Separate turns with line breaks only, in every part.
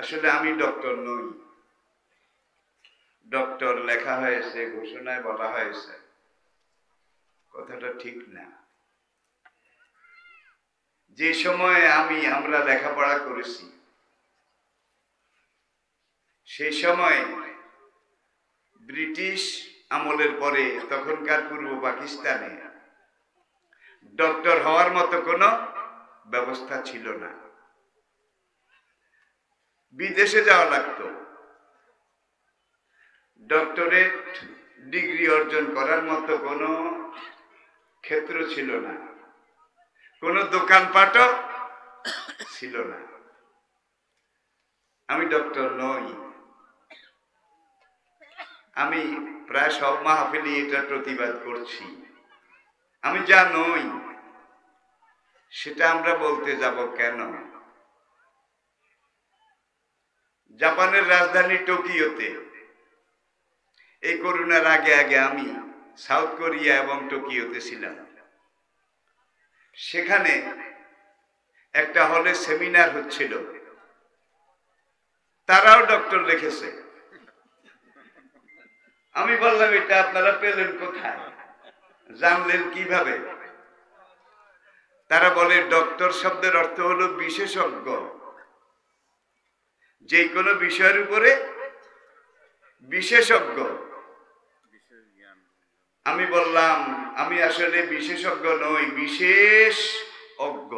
আসলে আমি ডক্টর নই। ডক্টর লেখা হয়েছে, ঘোষণায় বলা হয়েছে। কথাটা ঠিক না। যে সময় আমি, আমরা লেখাপড়া করেছি সেই সময় ব্রিটিশ আমলের পরে, তখনকার পূর্ব পাকিস্তানে ডক্টর হওয়ার মতো কোনো ব্যবস্থা ছিল না। বিদেশে যাওয়া লাগতো। ডক্টরেট ডিগ্রি অর্জন করার মতো কোনো ক্ষেত্র ছিল না। কোনো দোকানপাটও ছিল না। আমি ডক্টর নই। আমি প্রায় সব মাহফিলি এটা প্রতিবাদ করছি। আমি যা নই, সেটা আমরা বলতে যাব কেন? জাপানের রাজধানী টোকিওতে। এই করোনার আগে আগে আমি সাউথ কোরিয়া এবং টোকিওতে ছিলাম। সেখানে একটা হলে সেমিনার হচ্ছিল। তারাও ডক্টর লিখেছে। আমি বললাম, এটা আপনারা পেলেন কোথায়? জানলেন কীভাবে? তারা বলে, ডক্টর শব্দের অর্থ হলো বিশেষজ্ঞ। যে কোনো বিষয়ের উপরে বিশেষজ্ঞ। আমি বললাম, আমি আসলে বিশেষজ্ঞ নই বিশেষ অজ্ঞ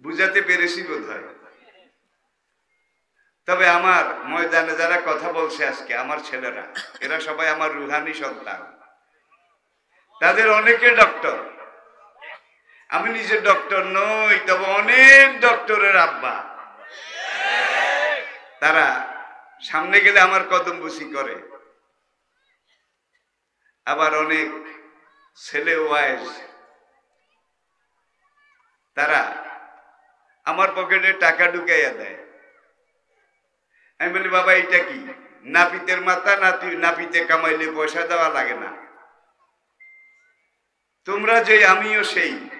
বুঝাতে পেরেছি বোধ তবে আমার ময়দানে যারা কথা বলছে আজকে, আমার ছেলেরা, এরা সবাই আমার রুহানি সন্তান। তাদের অনেকে ডক্টর। আমি নিজে ডক্টর নই, তবে অনেক ডক্টরের আব্বা। তারা সামনে গেলে আমার কদম বুসি করে। আবার অনেক ছেলে ওয়াইজ তারা আমার পকেটে টাকা ঢুকাইয়া দেয়। আমি বলি, বাবা এটা কি? নাপিতের মাথা নাতি নাপিতে কামাইলে পয়সা দেওয়া লাগে না? তোমরা যে আমিও সেই।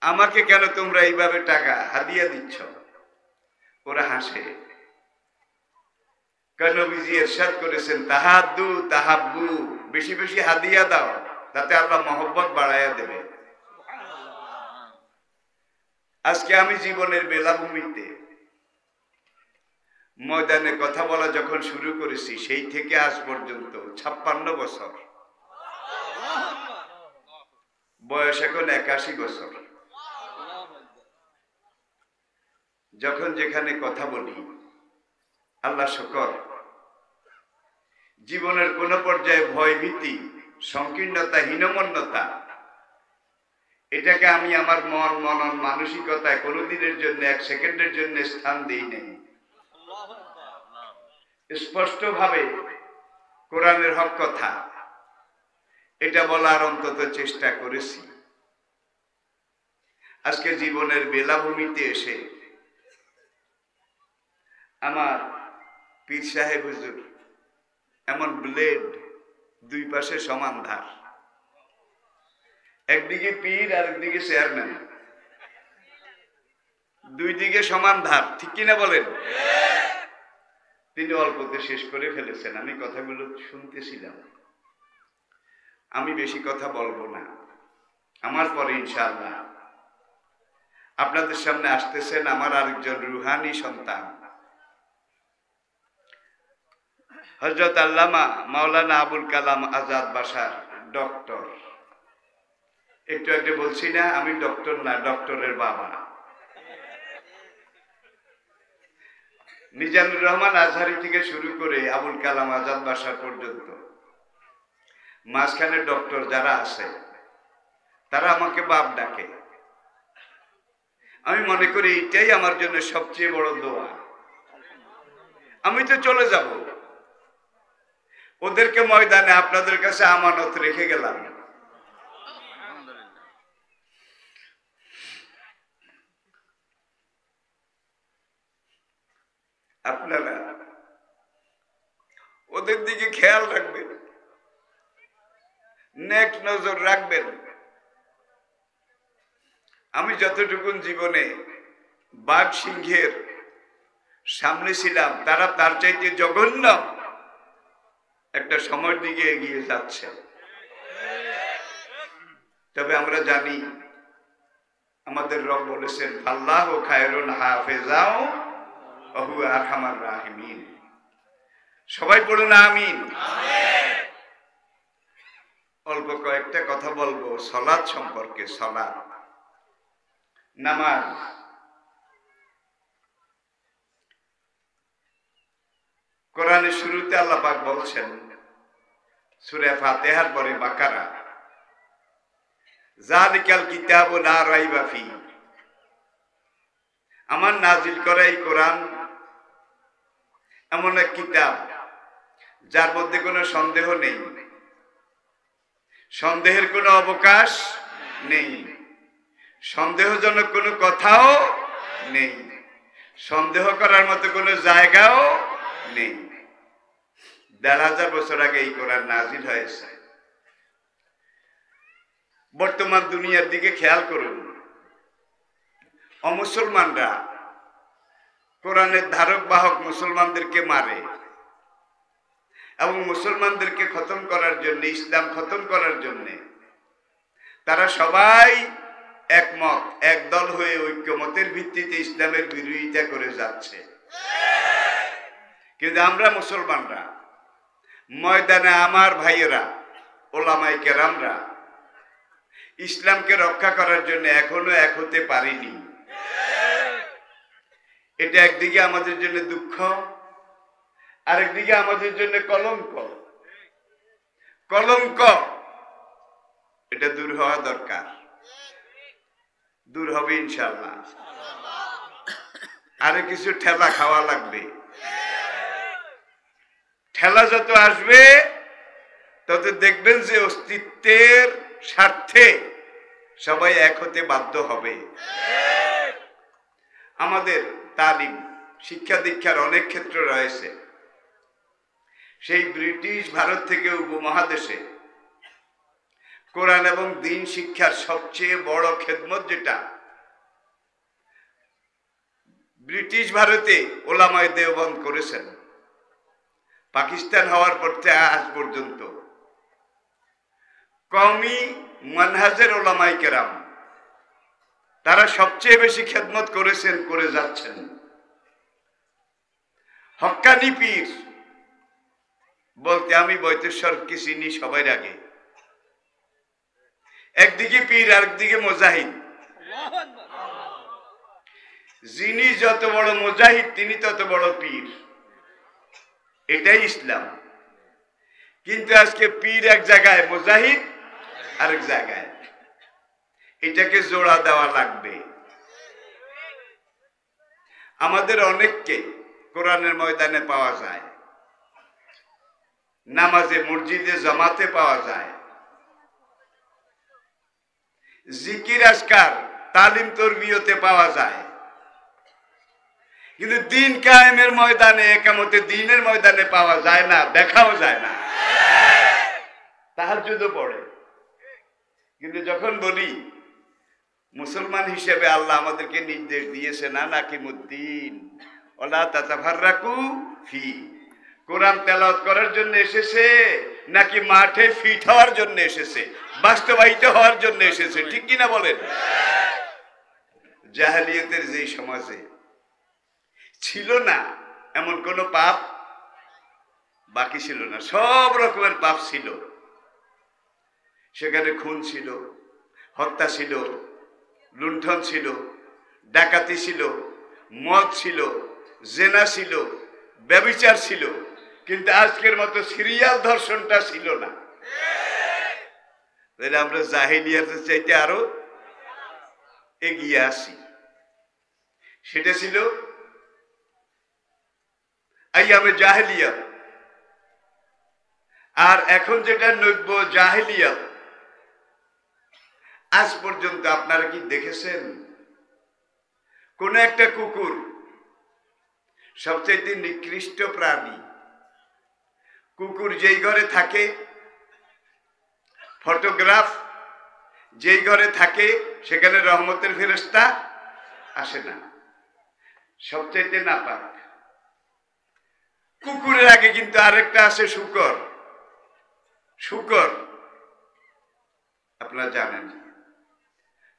আমাকে কেন তোমরা এইভাবে টাকা হাদিয়া দিচ্ছ? ওরা হাসে। নবীজি এরশাদ করেছেন? তাহাদু, তাহাব্বু, বেশি বেশি হাদিয়া দাও, তাতে আল্লাহ মহব্বত বাড়াইয়া দেবে। আজকে আমি জীবনের বেলাভূমিতে ময়দানে কথা বলা যখন শুরু করেছি, সেই থেকে আজ পর্যন্ত ছাপ্পান্ন বছর। বয়স এখন একাশি বছর। যখন যেখানে কথা বলি, আল্লাহ শকর। জীবনের কোন পর্যায়ে ভয়, ভীতি, সংকীর্ণতা, হীনমন্যতা, এটাকে আমি আমার মন মনন মানসিকতায় কোনোদিনের জন্য, এক সেকেন্ডের জন্য স্থান দিই নেই। স্পষ্টভাবে কোরআনের হক কথা, এটা বলার অন্তত চেষ্টা করেছি। আজকে জীবনের বেলাভূমিতে এসে আমার পীর সাহেব হুজুর, এমন ব্লেড দুই পাশে সমান ধার। একদিকে পীর আর একদিকে চেয়ারম্যান দুই দিকে সমান ধার, ঠিক কিনা বলেন? তিনি অল্পতে শেষ করে ফেলেছেন, আমি কথাগুলো শুনতেছিলাম। আমি বেশি কথা বলব না। আমার পরে ইনশাল্লাহ আপনাদের সামনে আসতেছেন আমার আরেকজন রুহানি সন্তান। হজরত আল্লামা মাওলানা আবুল কালাম আজাদ বাসার ডক্টর। একটু একটু বলছি না, আমি ডক্টর না, ডক্টরের বাবা। মিজানুর রহমান আজহারি থেকে শুরু করে আবুল কালাম আজাদ বাসার পর্যন্ত। মাঝখানে ডক্টর যারা আছে, তারা আমাকে বাপ ডাকে। আমি মনে করি এইটাই আমার জন্য সবচেয়ে বড় দোয়া। আমি তো চলে যাব। ওদেরকে ময়দানে আপনাদের কাছে আমানত রেখে গেলাম। আপনারা ওদের দিকে খেয়াল রাখবেন। নেক নজর রাখবেন। আমি যতটুকুন জীবনে বাঘ সিংহের সামনে ছিলাম, তারা তার চাইতে জঘন্য। একটা সময়ের দিকে এগিয়ে যাচ্ছে। তবে আমরা জানি, আমাদের রব বলেছেন, আল্লাহ খায়রুন হাফেজাও অহু আরহামার রাহিমিন। সবাই বলুন আমিন। অল্প কয়েকটা কথা বলব সলাদ সম্পর্কে সলাদ নামাজ। কোরআনের শুরুতে আল্লাহ বলছেন সুরে ফাতেহার পরে বাকারা। জালিকাল কিতাব লা রাইবা ফি। আমার নাজিল করা এই কোরআন এমন এক কিতাব, যার মধ্যে কোনো সন্দেহ নেই। সন্দেহের কোনো অবকাশ নেই। সন্দেহজনক কোনো কথাও নেই। সন্দেহ করার মতো কোনো জায়গাও নেই। দেড় হাজার বছর আগে এই কোরআন নাজিল হয়েছে। বর্তমান দুনিয়ার দিকে খেয়াল করুন। অমুসলমানরা কোরআনের ধারক বাহক মুসলমানদেরকে মারে এবং মুসলমানদেরকে খতম করার জন্য, ইসলাম খতম করার জন্য তারা সবাই একমত একদল হয়ে ঐক্যমতের ভিত্তিতে ইসলামের বিরোধিতা করে যাচ্ছে। কিন্তু আমরা মুসলমানরা ময়দানে আমার ভাইয়েরা, ওলামাই কেরামরা, ইসলামকে রক্ষা করার জন্য এখনও এক হতে পারিনি। এটা একদিকে আমাদের জন্য দুঃখ, আরেকদিকে আমাদের জন্য কলঙ্ক। কলঙ্ক, এটা দূর হওয়া দরকার। দূর হবে ইনশাল্লাহ আরে কিছু ঠেলা খাওয়া লাগবে। ঠেলা যত আসবে, তত দেখবেন যে অস্তিত্বের স্বার্থে সবাই এক হতে বাধ্য হবে। আমাদের তালিম, শিক্ষা দীক্ষার অনেক ক্ষেত্র রয়েছে। সেই ব্রিটিশ ভারত থেকে উপমহাদেশে কোরআন এবং দিন শিক্ষার সবচেয়ে বড় খেদমত যেটা, ব্রিটিশ ভারতে ওলামায় দেওবন্দ করেছেন। পাকিস্তান হওয়ার পর থেকে আজ পর্যন্ত। কমি মানহাজের ওলামাই কেরাম, তারা সবচেয়ে বেশি খেদমত করেছেন, করে যাচ্ছেন। হক্কানি পীর বলতে আমি বৈতেশ্বরকে চিনি সবার আগে। একদিকে পীর, আরেকদিকে মোজাহিদ। যিনি যত বড় মোজাহিদ, তিনি তত বড় পীর। এটাই ইসলাম। কিন্তু আজকে পীর এক জায়গায়, মোজাহিদ আরেক জায়গায়। এটাকে জোড়া দেওয়া লাগবে। আমাদের অনেককে কোরআনের ময়দানে পাওয়া যায়। নামাজে, মসজিদে, জমাতে পাওয়া যায়। জিকির আসকার তালিম, তরবিয়তে পাওয়া যায়। কিন্তু দিন কায়েমের ময়দানে একামতে দিনের ময়দানে পাওয়া যায় না, দেখাও যায় না। তাহার যুদ্ধ পড়ে। কিন্তু যখন বলি, মুসলমান হিসেবে আল্লাহ আমাদেরকে নির্দেশ দিয়েছে না নাকি মুদ্দিন ওলা তাতাভার রাখু ফি। কোরআন তেলাওয়াত করার জন্য এসেছে, নাকি মাঠে ফিট হওয়ার জন্য এসেছে, বাস্তবায়িত হওয়ার জন্য এসেছে, ঠিক কিনা বলেন? জাহালিয়তের যে সমাজে ছিল না এমন কোন পাপ বাকি ছিল না, সব রকমের পাপ ছিল। সেখানে খুন ছিল, হত্যা ছিল, লুণ্ঠন ছিল, ডাকাতি ছিল, মদ ছিল, জেনা ছিল, ব্যবিচার ছিল। কিন্তু আজকের মতো সিরিয়াল ধর্ষণটা ছিল না। তাহলে আমরা জাহিলিয়াতের চাইতে আরও এগিয়ে আসি। সেটা ছিল আইয়ামে জাহেলিয়া। আর এখন যেটা নব্য জাহেলিয়া, আজ পর্যন্ত আপনারা কি দেখেছেন? কোন একটা কুকুর সবচেয়ে নিকৃষ্ট প্রাণী, কুকুর যেই ঘরে থাকে, ফটোগ্রাফ যেই ঘরে থাকে, সেখানে রহমতের ফেরস্তা আসে না। সবচাইতে নাপাক। কুকুরের আগে কিন্তু আরেকটা আছে শুকর। শুকর। আপনারা জানেন।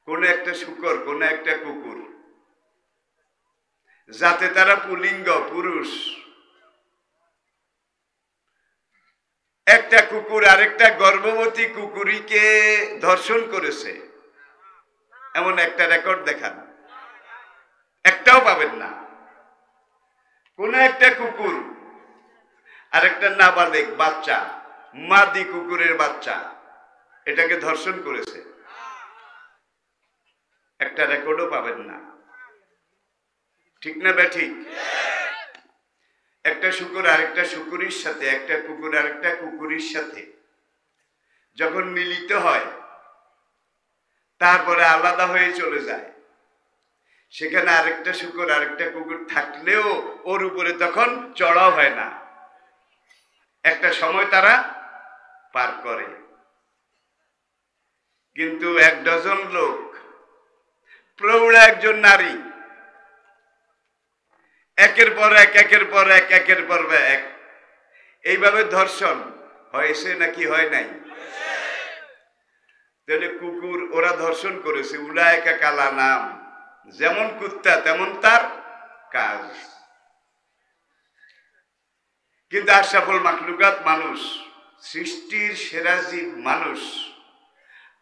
কোন একটা শুকর, কোন একটা কুকুর। যাতে তারা পুলিঙ্গ, পুরুষ। একটা কুকুর আরেকটা গর্ভবতী কুকুরিকে ধর্ষণ করেছে। এমন একটা রেকর্ড দেখান। একটাও পাবেন না। কোন একটা কুকুর আরেকটা নাবালেক বাচ্চা, মাদি কুকুরের বাচ্চা, এটাকে ধর্ষণ করেছে। একটা রেকর্ডও পাবেন না। ঠিক না বে ঠিক? একটা শুকুর আরেকটা শুকুরির সাথে, একটা কুকুর আরেকটা কুকুরির সাথে। যখন মিলিত হয়, তারপরে আলাদা হয়ে চলে যায়। সেখানে আরেকটা শুকুর, আরেকটা কুকুর থাকলেও ওর উপরে তখন চড়াও হয় না। একটা সময় তারা পার করে। কিন্তু এক ডজন লোক, প্রৌঢ় একজন নারী, একের পর এক, একের পর এক, একের পর এক। এইভাবে ধর্ষণ হয়েছে নাকি হয় নাই? তাহলে কুকুর ওরা ধর্ষণ করেছে উলায়কা কালা নাম, যেমন কুত্তা তেমন তার কাজ। কিন্তু আশাফল মাকলুকাত মানুষ, সৃষ্টির সেরা জীব মানুষ।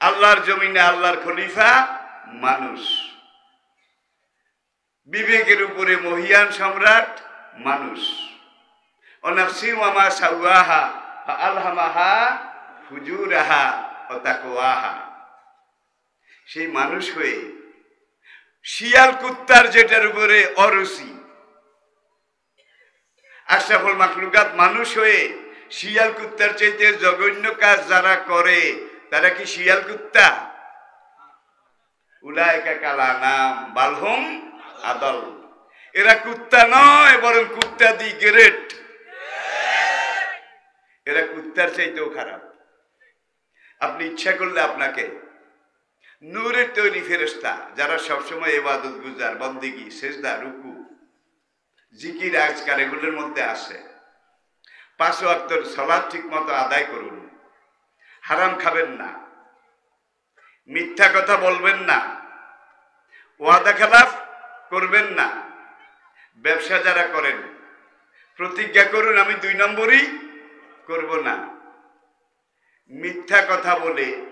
আল্লাহর জমিনে আল্লাহর খলিফা মানুষ। বিবেকের উপরে মহিয়ান সম্রাট মানুষ। সাউয়াহা সেই মানুষ হয়ে শিয়াল কুত্তার যেটার উপরে অরুচি আশরাফুল মাখলুকাত মানুষ হয়ে শিয়াল কুত্তার চাইতে জঘন্য কাজ যারা করে, তারা কি শিয়াল কুত্তা? উলায়কা কালা নাম, বালহম আদল। এরা কুত্তা নয়, বরং কুত্তা দি গ্রেট। এরা কুত্তার চাইতেও খারাপ। আপনি ইচ্ছা করলে আপনাকে নূরের তৈরি ফেরেস্তা যারা সবসময় এবাদত গুজার, বন্দিগি, সেজদা, রুকু জিকির, আজকার এগুলোর মধ্যে আসে। পাঁচ অক্তর সলাদ ঠিক মতো আদায় করুন। হারাম খাবেন না। মিথ্যা কথা বলবেন না। ওয়াদা খেলাফ করবেন না। ব্যবসা যারা করেন, প্রতিজ্ঞা করুন, আমি দুই নম্বরই করব না। মিথ্যা কথা বলে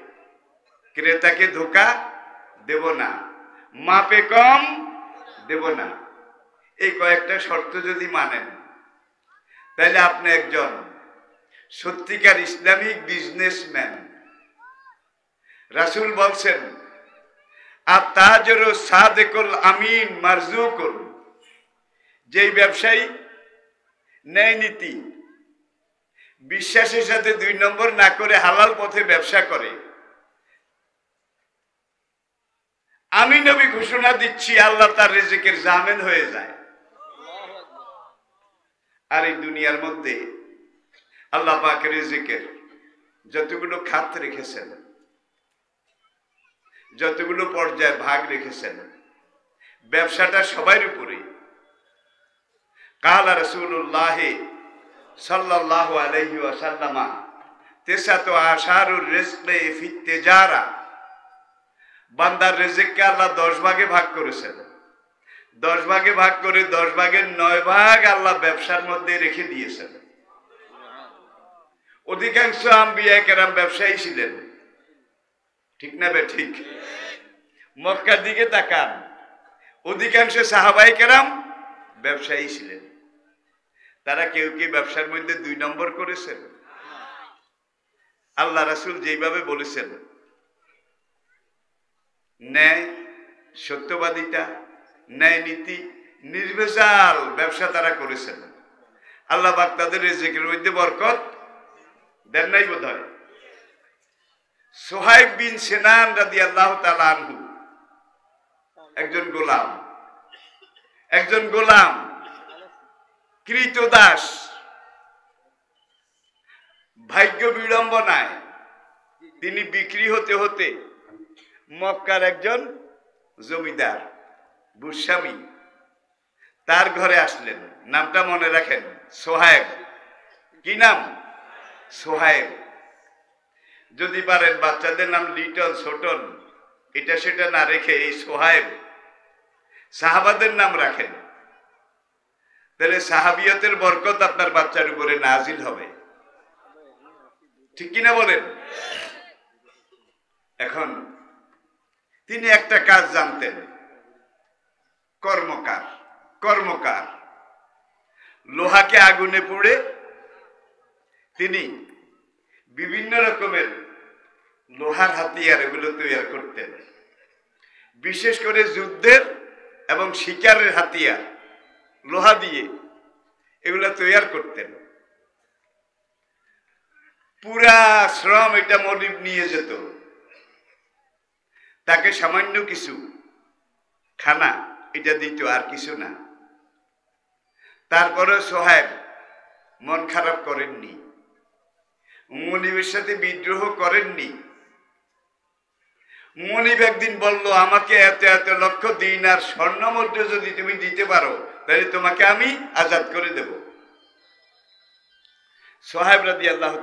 ক্রেতাকে ধোকা দেব না। মাপে কম দেব না। এই কয়েকটা শর্ত যদি মানেন, তাহলে আপনি একজন সত্যিকার ইসলামিক বিজনেসম্যান। রাসুল বলছেন আর তাজর সাদেকুল আমিন মারজুকুল যেই ব্যবসায়ী ন্যায় নীতি, বিশ্বাসের সাথে দুই নম্বর না করে হালাল পথে ব্যবসা করে। আমি নবী ঘোষণা দিচ্ছি, আল্লাহ তার রেজেকের জামেন হয়ে যায়। আর এই দুনিয়ার মধ্যে আল্লাহ পাক রেজেকের যতগুলো খাত রেখেছেন, যতগুলো পর্যায়ে ভাগ রেখেছেন, ব্যবসাটা সবার উপরে কালা রসুল্লাহ সাল্লাহ আলহি ওয়াসাল্লামা, তেসাতো আশারুর রেজকে ফিতে যারা বান্দার রেজেককে আল্লাহ দশ ভাগে ভাগ করেছেন। দশ ভাগে ভাগ করে দশ ভাগের নয় ভাগ আল্লাহ ব্যবসার মধ্যে রেখে দিয়েছেন। অধিকাংশ আম্বিয়া কেরাম ব্যবসায়ী ছিলেন। ঠিক না বে ঠিক? মক্কার দিকে তাকান। অধিকাংশ সাহাবাই কেরাম ব্যবসায়ী ছিলেন। তারা কেউ কি ব্যবসার মধ্যে দুই নম্বর করেছেন। আল্লাহ রাসুল যেইভাবে বলেছেন, ন্যায় সত্যবাদিতা ন্যায় নীতি নির্ভেজাল ব্যবসা তারা করেছেন। আল্লাহ বাক তাদের রেজেকের মধ্যে বরকত দেন নাই বোধ হয় সোহাইব বিন সেনান রাদি আল্লাহ আনহু, একজন গোলাম একজন গোলাম কৃতদাস ভাগ্য বিড়ম্বনায় তিনি বিক্রি হতে হতে মক্কার একজন জমিদার। ভূস্বামী তার ঘরে আসলেন। নামটা মনে রাখেন, সোহায়েব। কি নাম? সোহায়েব। যদি পারেন, বাচ্চাদের নাম লিটল ছোটন এটা সেটা না রেখে এই সোহায়েব। সাহাবাদের নাম রাখেন। তাহলে সাহাবিয়তের বরকত আপনার বাচ্চার উপরে নাজিল হবে। ঠিক কিনা বলেন? এখন তিনি একটা কাজ জানতেন। কর্মকার কর্মকার। লোহাকে আগুনে পুড়ে তিনি বিভিন্ন রকমের লোহার হাতিয়ার এগুলো তৈরি করতেন। বিশেষ করে যুদ্ধের এবং শিকারের হাতিয়ার, লোহা দিয়ে এগুলো তৈরি করতেন। পুরা শ্রম এটা মনিব নিয়ে যেত। তাকে সামান্য কিছু খানা এটা দিত আর কিছু না। তারপরে সোহাইব মন খারাপ করেননি। মনিবের সাথে বিদ্রোহ করেননি। মনিব একদিন বলল, আমাকে এত এত লক্ষ দিন আর স্বর্ণ যদি তুমি দিতে পারো, তাহলে তোমাকে আমি আজাদ করে দেব। সোহাইব রাদি আল্লাহ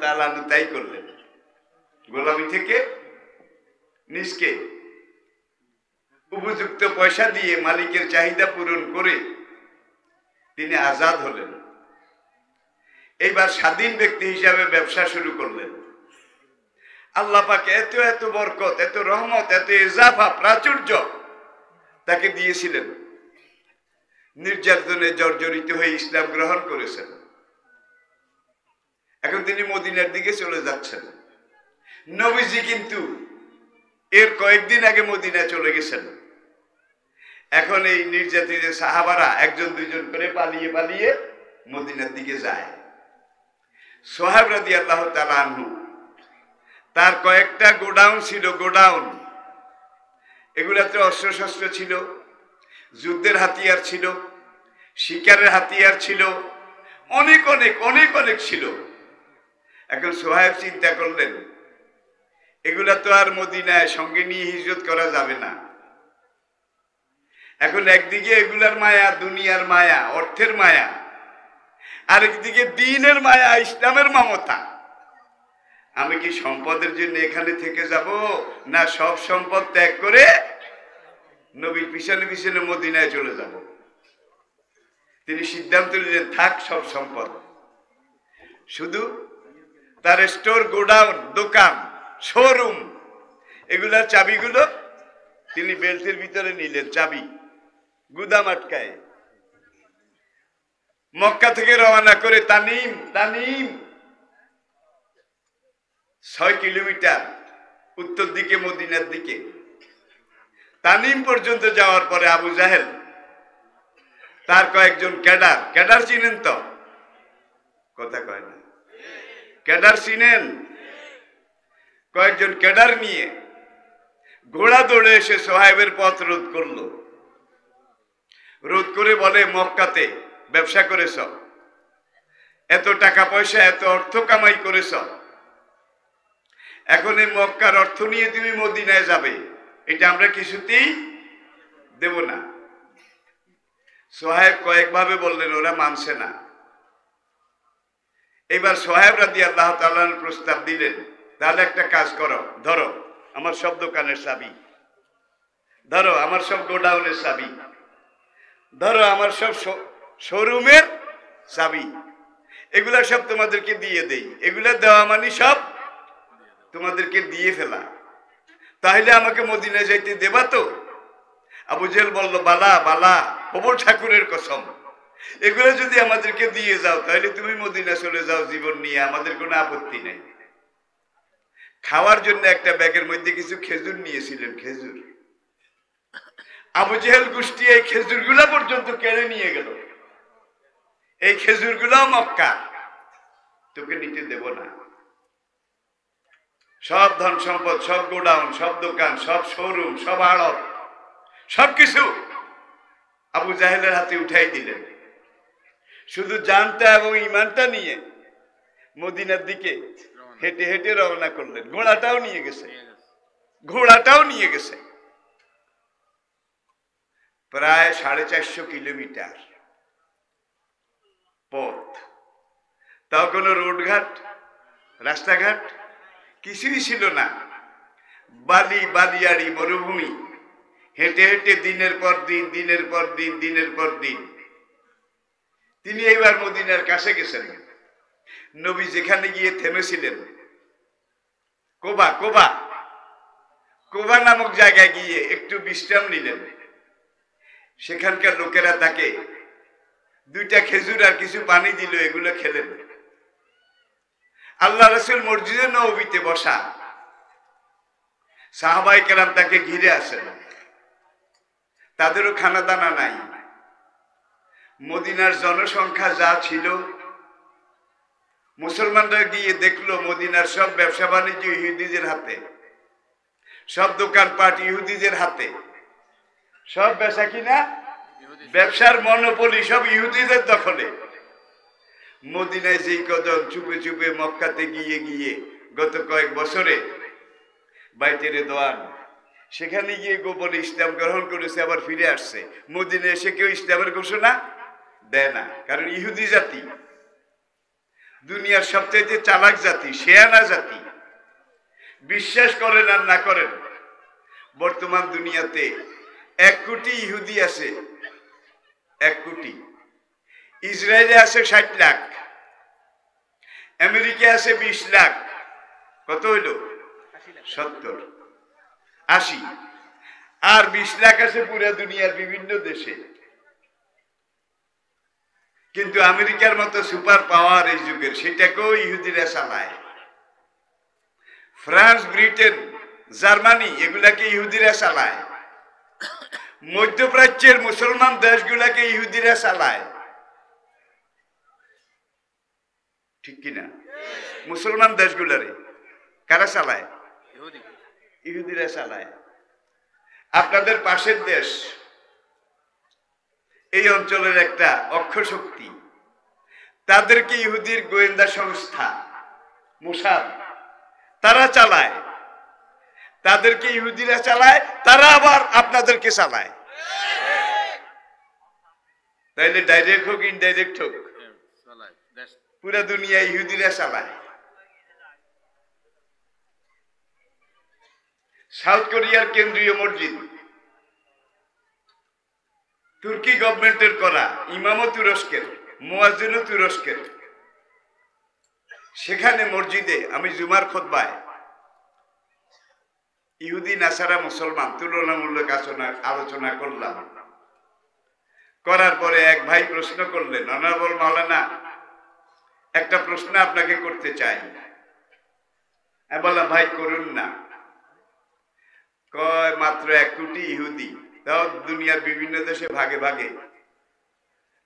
তাই করলেন। গোলামি থেকে নিজকে উপযুক্ত পয়সা দিয়ে মালিকের চাহিদা পূরণ করে তিনি আজাদ হলেন। এইবার স্বাধীন ব্যক্তি হিসাবে ব্যবসা শুরু করলেন। আল্লাহ পাকে এত এত বরকত, এত রহমত, এত ইজাফা, প্রাচুর্য তাকে দিয়েছিলেন। নির্যাতনে জর্জরিত হয়ে ইসলাম গ্রহণ করেছেন। এখন তিনি মদিনার দিকে চলে যাচ্ছেন। নবীজি কিন্তু এর কয়েকদিন আগে মদিনায় চলে গেছেন। এখন এই নির্যাতিত সাহাবারা একজন দুইজন করে পালিয়ে পালিয়ে মদিনার দিকে যায়। সোহাব রাদি আল্লাহ তালু তার কয়েকটা গোডাউন ছিল গোডাউন। এগুলাতে অস্ত্রশস্ত্র ছিল, যুদ্ধের হাতিয়ার ছিল, শিকারের হাতিয়ার ছিল, অনেক অনেক অনেক অনেক ছিল। এখন সোহাইব চিন্তা করলেন, এগুলা তো আর মদিনায় সঙ্গে নিয়ে হিজরত করা যাবে না। এখন একদিকে এগুলার মায়া, দুনিয়ার মায়া, অর্থের মায়া। আরেকদিকে দিনের মায়া, ইসলামের মামতা। আমি কি সম্পদের জন্য এখানে থেকে যাব, না সব সম্পদ ত্যাগ করে নবীর পিছনে পিছনে মদিনায় চলে যাব? তিনি সিদ্ধান্ত নিলেন, থাক সব সম্পদ। শুধু তার স্টোর, গোডাউন, দোকান, শোরুম, এগুলার চাবিগুলো তিনি বেল্টের ভিতরে নিলেন, চাবি। গুদাম আটকায় মক্কা থেকে রওনা করে তানিম তানিম। ছয় কিলোমিটার উত্তর দিকে, মদিনার দিকে। তানিম পর্যন্ত যাওয়ার পরে আবু জাহেল, তার কয়েকজন ক্যাডার ক্যাডার চিনেন তো? কথা কয় না। ক্যাডার চিনেন? কয়েকজন ক্যাডার নিয়ে ঘোড়া দৌড়ে এসে সোহাইবের পথ রোধ করল। রোধ করে বলে মক্কাতে, ব্যবসা করেছ। এত টাকা পয়সা, এত অর্থ কামাই করেছ। এখন এই মক্কার অর্থ নিয়ে তুমি মদিনায় যাবে। এটা আমরা কিছুতেই দেব না। সোহাইব কয়েকভাবে বললেন, ওরা মানছে না। এবার সোহাইব রাদি আল্লাহ তালার প্রস্তাব দিলেন, তাহলে একটা কাজ করো, ধরো, আমার সব দোকানের চাবি। ধরো, আমার সব গোডাউনের চাবি। ধরো আমার সব শোরুমের চাবি। এগুলা সব তোমাদেরকে দিয়ে দেই। এগুলা দেওয়া মানে সব তোমাদেরকে দিয়ে ফেলা। তাহলে আমাকে মদিনায় যাইতে দেবা তো? আবু জেল বলল, বালা বালা হবর ঠাকুরের কসম। এগুলো যদি আমাদেরকে দিয়ে যাও, তাহলে তুমি মদিনা চলে যাও জীবন নিয়ে। আমাদের কোনো আপত্তি নেই। খাওয়ার জন্য একটা ব্যাগের মধ্যে কিছু খেজুর নিয়েছিলেন, খেজুর। আবু জেহেল গোষ্ঠী এই খেজুরগুলা পর্যন্ত কেড়ে নিয়ে গেল। এই খেজুরগুলো মক্কা। তোকে নিতে দেব না। সব ধন সম্পদ, সব গোডাউন, সব দোকান, সব শোরুম সব আড়ত সবকিছু আবু জাহেলের হাতে উঠাই দিলেন। শুধু জানটা এবং ইমানটা নিয়ে মদিনার দিকে হেঁটে হেঁটে রওনা করলেন। ঘোড়াটাও নিয়ে গেছে। ঘোড়াটাও নিয়ে গেছে। প্রায় সাড়ে চারশো কিলোমিটার পথ। তাও কোনো রোডঘাট, রাস্তাঘাট? কিছুই ছিল না। বালি বালিয়াড়ি, মরুভূমি। হেঁটে হেঁটে দিনের পর দিন, দিনের পর দিন, দিনের পর দিন। তিনি এইবার মদিনার কাছে গেছেন। নবী যেখানে গিয়ে থেমেছিলেন, কোবা কোবা কোবা নামক জায়গায় গিয়ে একটু বিশ্রাম নিলেন। সেখানকার লোকেরা তাকে দুইটা খেজুর আর কিছু পানি দিল, এগুলো খেলেন। আল্লাহ রসুল মসজিদে নবীতে বসা। সাহাবাই কেরাম তাকে ঘিরে আসেন। তাদেরও খানা দানা নাই। মদিনার জনসংখ্যা যা ছিল, মুসলমানরা গিয়ে দেখল মদিনার সব ব্যবসা বাণিজ্য ইহুদিদের হাতে, সব দোকানপাট ইহুদিদের হাতে। সব বেচা কিনা? ব্যবসার মনোপলি সব ইহুদিদের দখলে। মদিনায় যেই কদম চুপে চুপে মক্কাতে গিয়ে গিয়ে গত কয়েক বছরে বাইতের দোয়ান, সেখানে গিয়ে গোপনে ইসলাম গ্রহণ করেছে, আবার ফিরে আসছে। মদিনে এসে কেউ ইসলামের ঘোষণা দেয় না, কারণ ইহুদি জাতি, দুনিয়ার সবচেয়ে চালাক জাতি, শেয়ানা জাতি। বিশ্বাস করেন আর না করেন, বর্তমান দুনিয়াতে এক কোটি ইহুদি আছে। এক কোটি। ইসরায়েলে আছে ষাট লাখ। আমেরিকা আছে বিশ লাখ। কত হইল? সত্তর। আশি। আর বিশ লাখ আছে পুরো দুনিয়ার বিভিন্ন দেশে। কিন্তু আমেরিকার মতো সুপার পাওয়ার এই যুগের, সেটাকেও ইহুদিরা চালায়। ফ্রান্স, ব্রিটেন, জার্মানি, এগুলাকে ইহুদিরা চালায়। মধ্যপ্রাচ্যের মুসলমান দেশগুলাকে ইহুদিরা চালায়। ঠিক কিনা মুসলমান দেশগুলারে কারা চালায়? ইহুদিরা চালায়। আপনাদের পাশের দেশ, এই অঞ্চলের একটা অক্ষশক্তি তাদেরকে ইহুদির গোয়েন্দা সংস্থা, মুসাদ, তারা চালায়। তাদেরকে ইহুদিরা চালায়, তারা আবার আপনাদেরকে চালায়। তাইলে ডাইরেক্ট হোক ইনডাইরেক্ট হোক। পুরা দুনিয়া ইহুদিরা চালায়। সাউথ কোরিয়ার কেন্দ্রীয় মসজিদ। তুর্কি গভর্নমেন্টের করা, ইমামও তুরস্কের মোয়াজিনও তুরস্কের। সেখানে মসজিদে আমি জুমার খোদবায় ইহুদি, নাসারা, মুসলমান, তুলনামূলক আলোচনা আলোচনা করলাম। করার পরে এক ভাই প্রশ্ন করলেন অনাবল মাওলানা, একটা প্রশ্ন আপনাকে করতে চাই। বললাম, ভাই, করুন না। কয়, মাত্র এক কোটি ইহুদি, তাও দুনিয়ার বিভিন্ন দেশে ভাগে ভাগে।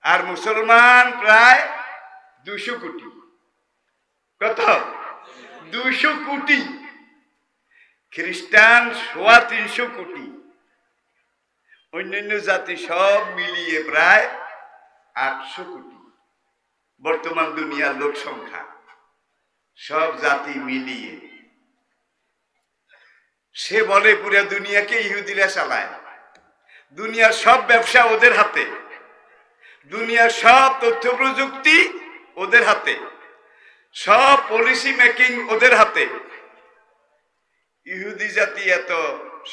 আর মুসলমান প্রায় দুশো কোটি। কত? দুশো কোটি। খ্রিস্টান সোয়া তিনশো কোটি। অন্যান্য জাতি সব মিলিয়ে প্রায় আটশো কোটি। বর্তমান দুনিয়ার লোক সংখ্যা সব জাতি মিলিয়ে। সে বলে, পুরো দুনিয়াকে ইহুদিরা চালায়। দুনিয়ার সব ব্যবসা ওদের হাতে। দুনিয়ার সব তথ্য প্রযুক্তি ওদের হাতে। সব পলিসি মেকিং ওদের হাতে। ইহুদি জাতি এত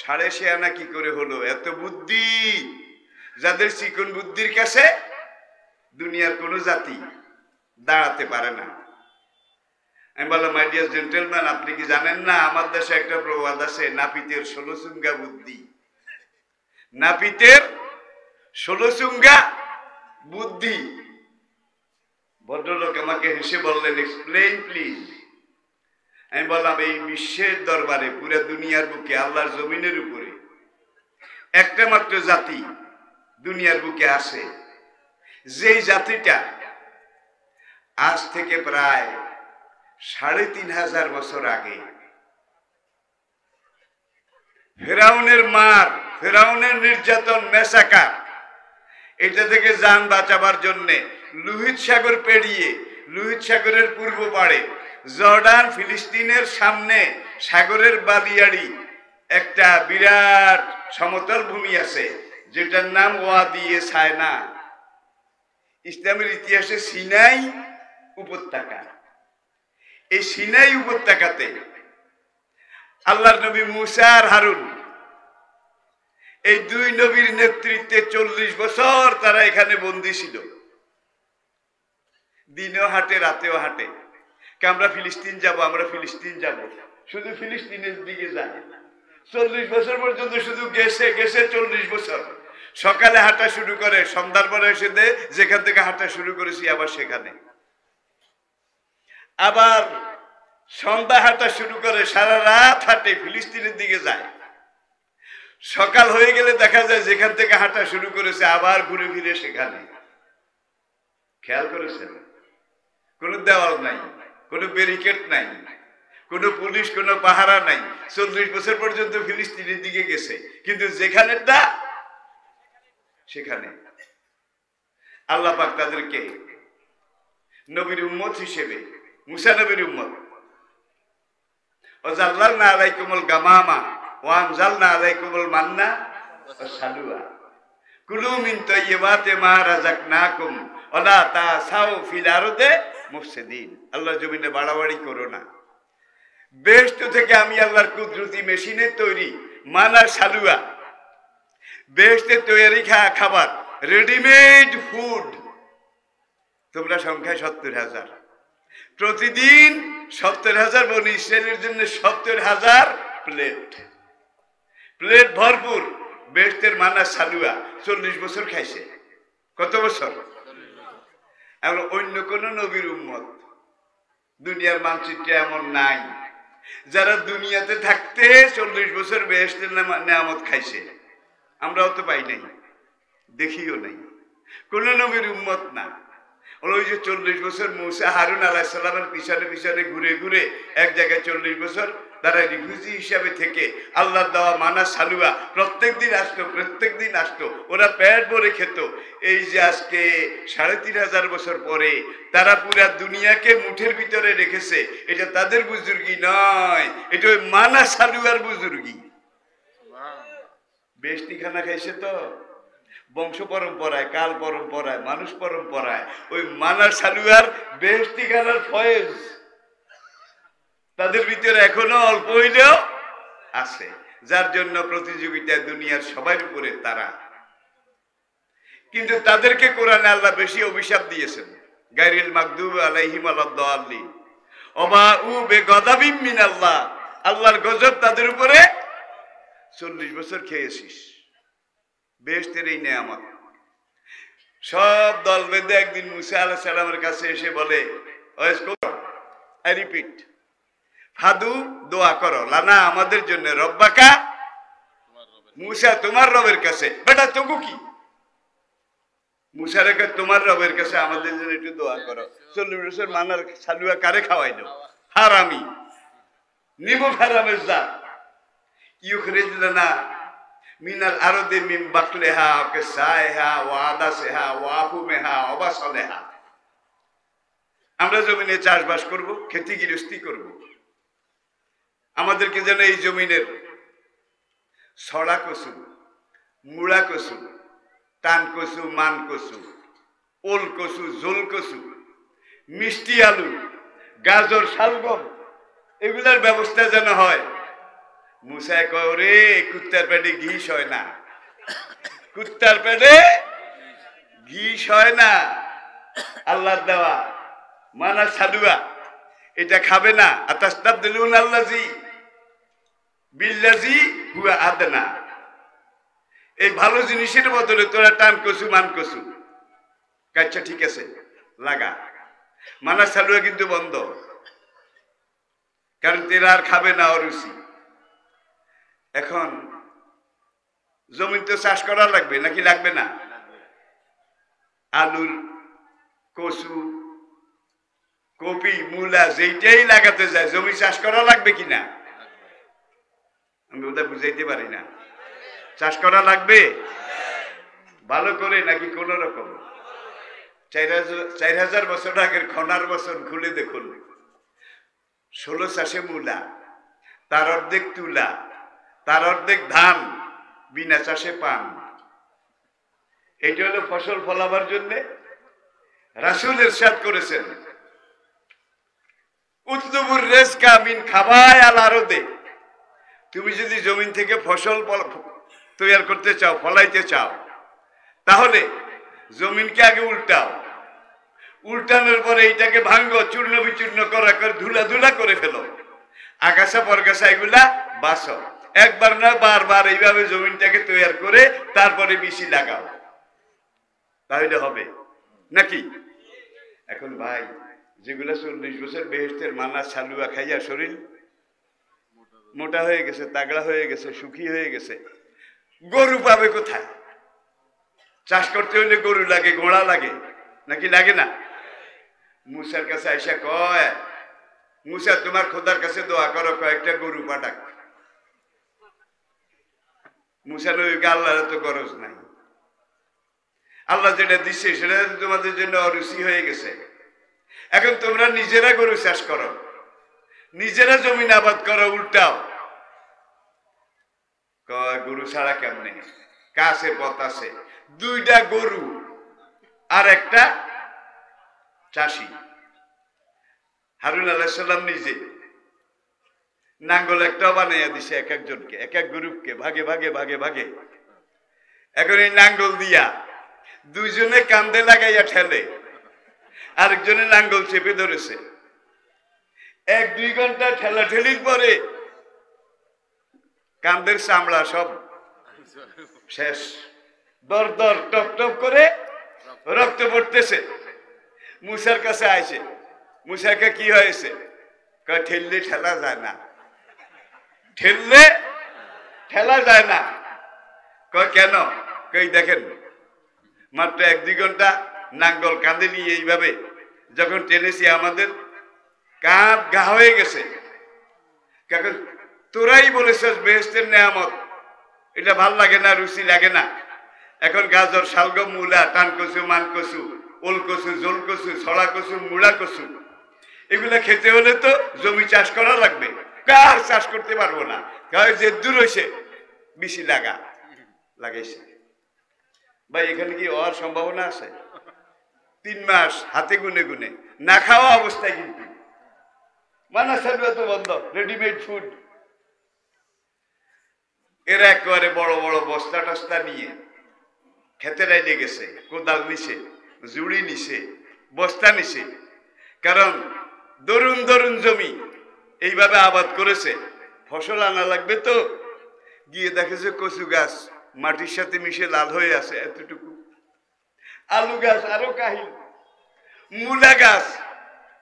সাড়ে শেয়ানা কি করে হলো? এত বুদ্ধি। যাদের চিকন বুদ্ধির কাছে দুনিয়ার কোনো জাতি দাঁড়াতে পারে না। আমি বললাম মাই ডিয়ার জেন্টেলম্যান আপনি কি জানেন না, আমার দেশে একটা প্রবাদ আছে, নাপিতের ষোলো চুঙ্গা বুদ্ধি। নাপিতের ষোলো চুঙ্গা বুদ্ধি। ভদ্রলোক আমাকে হেসে বললেন এক্সপ্লেইন প্লিজ আমি বললাম, এই বিশ্বের দরবারে, পুরো দুনিয়ার বুকে, আল্লাহর জমিনের উপরে, একটা মাত্র জাতি দুনিয়ার বুকে আছে। যেই জাতিটা আজ থেকে প্রায় সাড়ে তিন হাজার বছর আগে ফেরাউনের মার, ফেরাউনের নির্যাতন মেসাকা এটা থেকে যান বাঁচাবার জন্যে লোহিত সাগর পেরিয়ে, লোহিত সাগরের পূর্ব পাড়ে জর্ডান, ফিলিস্তিনের সামনে সাগরের বালিয়াড়ি একটা বিরাট সমতল ভূমি আছে, যেটার নাম ওয়া দিয়ে সায়না। ইসলামের ইতিহাসে সিনাই উপত্যকা। এই সিনাই উপত্যকাতে আল্লাহর নবী মুসা আর হারুন, এই দুই নবীর নেতৃত্বে চল্লিশ বছর তারা এখানে বন্দী ছিল। দিনেও হাঁটে, রাতেও হাঁটে। আমরা ফিলিস্তিন যাব, আমরা ফিলিস্তিন যাব। শুধু ফিলিস্তিনের দিকে যায়। চল্লিশ বছর পর্যন্ত শুধু গেছে গেছে চল্লিশ বছর। সকালে হাঁটা শুরু করে, সন্ধ্যার পরে এসে দে, যেখান থেকে হাঁটা শুরু করেছি আবার সেখানে। আবার সন্ধ্যা হাঁটা শুরু করে, সারা রাত হাঁটে, ফিলিস্তিনের দিকে যায়। সকাল হয়ে গেলে দেখা যায় যেখান থেকে হাঁটা শুরু করেছে, আবার ঘুরে ফিরে সেখানে। খেয়াল করেছেন? কোনো দেওয়াল নাই। কোনো ব্যারিকেড নাই, কোনো পুলিশ, কোনো পাহারা নাই। চল্লিশ বছর পর্যন্ত ফিলিস্তিনের দিকে গেছে। কিন্তু যেখানেটা সেখানে। আল্লাহ পাক তাদেরকে নবীর উম্মত হিসেবে, মুসা নবীর উম্মত। ও জাল্লাল না আলাইকুমুল গামামা ওয়ান জাল না আলাইকুমুল মান্না সালুয়া। কুলু মিন তৈবাতে মা রাজাকনাকুম ওলা তা সাও ফিল আরদে মুফসিদিন আল্লাহ জমিনে বাড়াবাড়ি করো না। বেস্ট থেকে আমি আল্লাহর কুদরতি মেশিনে তৈরি মানা সালুয়া। বেস্টে তৈরি খা খাবার, রেডিমেড ফুড। তোমরা সংখ্যায় সত্তর হাজার। প্রতিদিন সত্তর হাজার বন ইসরায়েলের জন্য সত্তর হাজার প্লেট। প্লেট ভরপুর বেস্টের মানা সালুয়া। চল্লিশ বছর খাইছে। কত বছর? এখন অন্য কোন নবীর উম্মত। দুনিয়ার মানচিত্রে এমন নাই। যারা দুনিয়াতে থাকতে চল্লিশ বছর বেহেস্তের নেয়ামত খাইছে, আমরাও তো পাই নাই, দেখিও নাই। কোন নবীর উম্মত না। ওই যে চল্লিশ বছর মৌসা হারুন আলাহ সাল্লামের পিছনে পিছনে ঘুরে ঘুরে এক জায়গায় চল্লিশ বছর তারা রিফিউজি হিসাবে থেকে আল্লাহ দেওয়া মানা সালুয়া প্রত্যেক দিন আসতো, প্রত্যেক দিন আসতো। ওরা পেট ভরে খেত। এই যে আজকে সাড়ে তিন হাজার বছর পরে তারা পুরা দুনিয়াকে মুঠের ভিতরে রেখেছে, এটা তাদের বুজুর্গি নয়, এটা ওই মানা সালুয়ার বুজুর্গি। বেশটি খানা খাইছে তো? বংশ পরম্পরায়, কাল পরম্পরায়, মানুষ পরম্পরায়, ওই মানার সালুয়ার বেহস্তি খানার ফয়েজ। তাদের ভিতরে এখনও অল্প হইলেও আছে। যার জন্য প্রতিযোগিতায় দুনিয়ার সবার উপরে তারা। কিন্তু তাদেরকে কোরআনে আল্লাহ বেশি অভিশাপ দিয়েছেন। গাইরিল মাকদুব আলাইহিম আল্লাহ অমা উ বে গদাবিম মিন আল্লাহ আল্লাহর গজব তাদের উপরে চল্লিশ বছর খেয়েছিস। বেশ এই আমার সব দল বেঁধে একদিন মুসা আল্লাহ সালামের কাছে এসে বলে আই রিপিট। ফাদু, দোয়া করো। লানা, আমাদের জন্য রব্বাকা, মুসা তোমার রবের কাছে। বেটা, তবু কি? মুসা রেখে তোমার রবের কাছে আমাদের জন্য একটু দোয়া করো। চল্লিশ বছর মানার সালুয়া কারে খাওয়াই দাও হারামি। নিবু হারামের যা ইউখরিজ লানা, মিনাল আরদে মিম বাকলেহা ওকে সায়হা ওয়া আদাসেহা ওয়া আফুমেহা অবাসলেহা। আমরা জমিনে চাষবাস করব খেতি গৃহস্থী করব। আমাদেরকে যেন এই জমিনের ছড়া কচু মুড়া কচু টান কচু মান কচু ওল কচু জোল কচু মিষ্টি আলু, গাজর, শালগম, এগুলার ব্যবস্থা যেন হয়। মুসায় কয় কুত্তার পেটে ঘিস হয় না। কুত্তার পেটে ঘিস হয় না। আল্লাহর দেওয়া, মানা সাদুয়া, এটা খাবে না। আতাস্তাবদুলুন আল্লাজি বিল্লাজি হুয়া আদনা। এই ভালো জিনিসের বদলে তোরা টান কসু, মান কসু। আচ্ছা ঠিক আছে, লাগা। মানা সালুয়া কিন্তু বন্ধ। কারণ তেরা আর খাবে না অরুচি। এখন জমিন তো চাষ করা লাগবে, নাকি লাগবে না? আলুর কচু, কপি, মূলা, যেইটাই লাগাতে যায়, জমি চাষ করা লাগবে কিনা? আমি ওটা বুঝাইতে পারি না। চাষ করা লাগবে? ভালো করে নাকি কোন রকম? চার হাজার বছর আগের খনার বছর খুলে দেখুন। ষোলো চাষে মূলা, তার অর্ধেক তুলা, তার অর্ধেক ধান, বিনা চাষে পান। এটা হলো ফসল ফলাবার জন্যে রাসুল এরশাদ করেছেন। উতলুবুর রেজকা মিন খাবায় আল আরদে। তুমি যদি জমিন থেকে ফসল তৈরি করতে চাও, ফলাইতে চাও, তাহলে জমিনকে আগে উল্টাও। উল্টানোর পরে এইটাকে ভাঙ্গ, চূর্ণ বিচূর্ণ করা করে ধুলা ধুলা করে ফেলো। আগাছা পরগাছা এগুলা বাস একবার না, বারবার এইভাবে জমিনটাকে তৈরি করে তারপরে বিশি লাগাও। তাহলে হবে। নাকি? এখন ভাই, যেগুলা চল্লিশ বছর বেহেস্তের মানা সালুয়া খাইয়া শরীর মোটা হয়ে গেছে, তাগড়া হয়ে গেছে, সুখী হয়ে গেছে। গরু পাবে কোথায়? চাষ করতে হলে গরু লাগে, ঘোড়া লাগে, নাকি লাগে না? মুসার কাছে আইসা কয়, মুসা, তোমার খোদার কাছে দোয়া করো, কয়েকটা গরু পাঠাক। মুসা নবীকে আল্লাহর তো গরজ নাই। আল্লাহ যেটা দিচ্ছে সেটা তোমাদের জন্য অরুচি হয়ে গেছে। এখন তোমরা নিজেরা গরু চাষ করো। নিজেরা জমিন আবাদ করো উল্টাও। গরু ছাড়া কেমনে? কাছে পতাসে দুইটা গরু আর একটা চাষি। হারুন আলাহিসাল্লাম নিজে নাঙ্গল একটাও বানাইয়া দিছে এক একজনকে, এক এক গ্রুপকে, ভাগে ভাগে ভাগে ভাগে। এখন এই নাঙ্গল দিয়া দুইজনে কান্দে লাগাইয়া ঠেলে, আরেকজনে নাঙ্গল চেপে ধরেছে। এক দুই ঘণ্টা ঠেলা ঠেলির পরে কান্দের চামড়া সব শেষ। দর দর টপ টপ করে রক্ত পড়তেছে। মুসার কাছে আইছে। মুসাকে কি হয়েছে? ঠেললে ঠেলা যায় না। ঠেললে ঠেলা যায় না। কয়, কেন? কই দেখেন, মাত্র এক দুই ঘণ্টা নাঙ্গল কাঁধে নিয়ে এইভাবে যখন টেনেছি আমাদের কাঁধ গা হয়ে গেছে। তোরাই বলেছিস বেহেস্তের নেয়ামত। এটা ভালো লাগে না, রুচি লাগে না। এখন গাজর, শালগম, মূলা, টান কচু, মান কচু, ওল কচু, জোল কচু, ছড়া কচু, মূলা কচু, এগুলা খেতে হলে তো জমি চাষ করা লাগবে। কার চাষ করতে পারব না? যে দূর হয়েছে বেশি লাগা, লাগাইছে। ভাই, এখানে কি হওয়ার সম্ভাবনা আছে? তিন মাস হাতে গুনে গুনে, না খাওয়া অবস্থায় কিন্তু। মানা তো বন্ধ রেডিমেড ফুড এরা একেবারে বড় বড় বস্তা টস্তা নিয়ে খেতে রাইলে গেছে, কোদাল নিছে, জুড়ি নিছে, বস্তা নিছে। কারণ দরুন দরুন জমি, এইভাবে আবাদ করেছে। ফসল আনা লাগবে তো। গিয়ে দেখে যে কচু গাছ মাটির সাথে মিশে লাল হয়ে আছে এতটুকু। আলু গাছ আরও কাহিল। মূলা গাছ,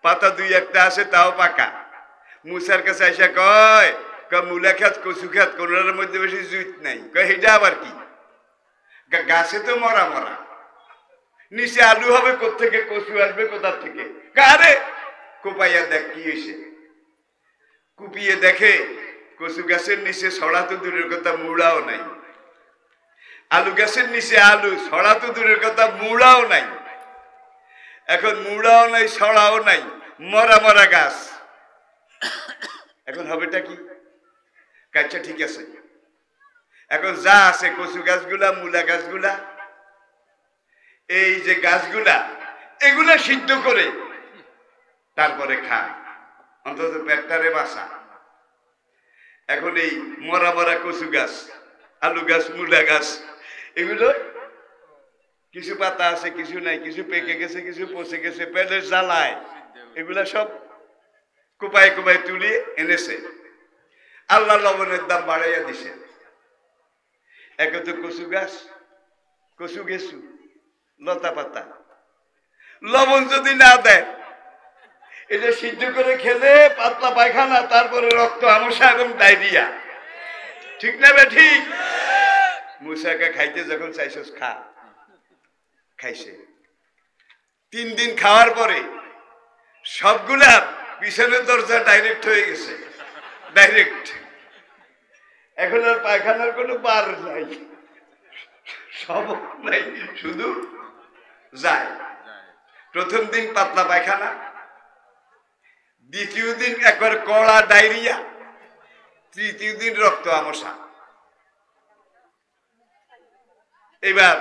পাতা দুই একটা আছে, তাও পাকা। মুসার কাছে এসে কয় মূলা খাত, কচু খাত, কোনোটার মধ্যে বেশি জুইত নাই। কয় সেটা আবার কি? গাছে তো মরা মরা। নিচে আলু হবে থেকে কচু আসবে, কোথার থেকে? কারে কোপাইয়া দেখ কি হয়েছে কুপিয়ে দেখে কচু গাছের নিচে ছড়া তো দূরের কথা মুড়াও নাই। আলু গাছের নিচে আলু, ছড়া তো দূরের কথা মুড়াও নাই। এখন মুড়াও নাই, ছড়াও নাই, মরা মরা গাছ। এখন হবেটা কি? কাচ্চা ঠিক আছে। এখন যা আছে, কচু গাছগুলা, মূলা গাছগুলা, এই যে গাছগুলা, এগুলা সিদ্ধ করে তারপরে খায়। অন্তত পেটটারে বাসা এখন এই মরা মরা কচু গাছ, আলু গাছ, মূলা গাছ, এগুলো কিছু পাতা আছে, কিছু নাই, কিছু পেকে গেছে, কিছু পচে গেছে, পেটের জ্বালায়। এগুলা সব কুপায় কুপায় তুলি এনেছে। আল্লাহ লবণের দাম বাড়াইয়া দিছে। একে তো কচু গাছ, কচু গেছু, লতা পাতা। লবণ যদি না দেয় এটা সিদ্ধ করে খেলে পাতলা পায়খানা, তারপরে রক্ত আমসা এবং ডায়রিয়া। ঠিক না বে ঠিক? মুসাকে খাইতে যখন চাইছস, খা। খাইছে। তিন দিন খাওয়ার পরে সবগুলা পিছনের দরজা ডাইরেক্ট হয়ে গেছে। ডাইরেক্ট এখন আর পায়খানার কোনো বার নাই। সব নাই, শুধু যায়। প্রথম দিন পাতলা পায়খানা, দ্বিতীয় দিন একবার কড়া ডায়রিয়া, তৃতীয় দিন রক্ত আমসা। এবার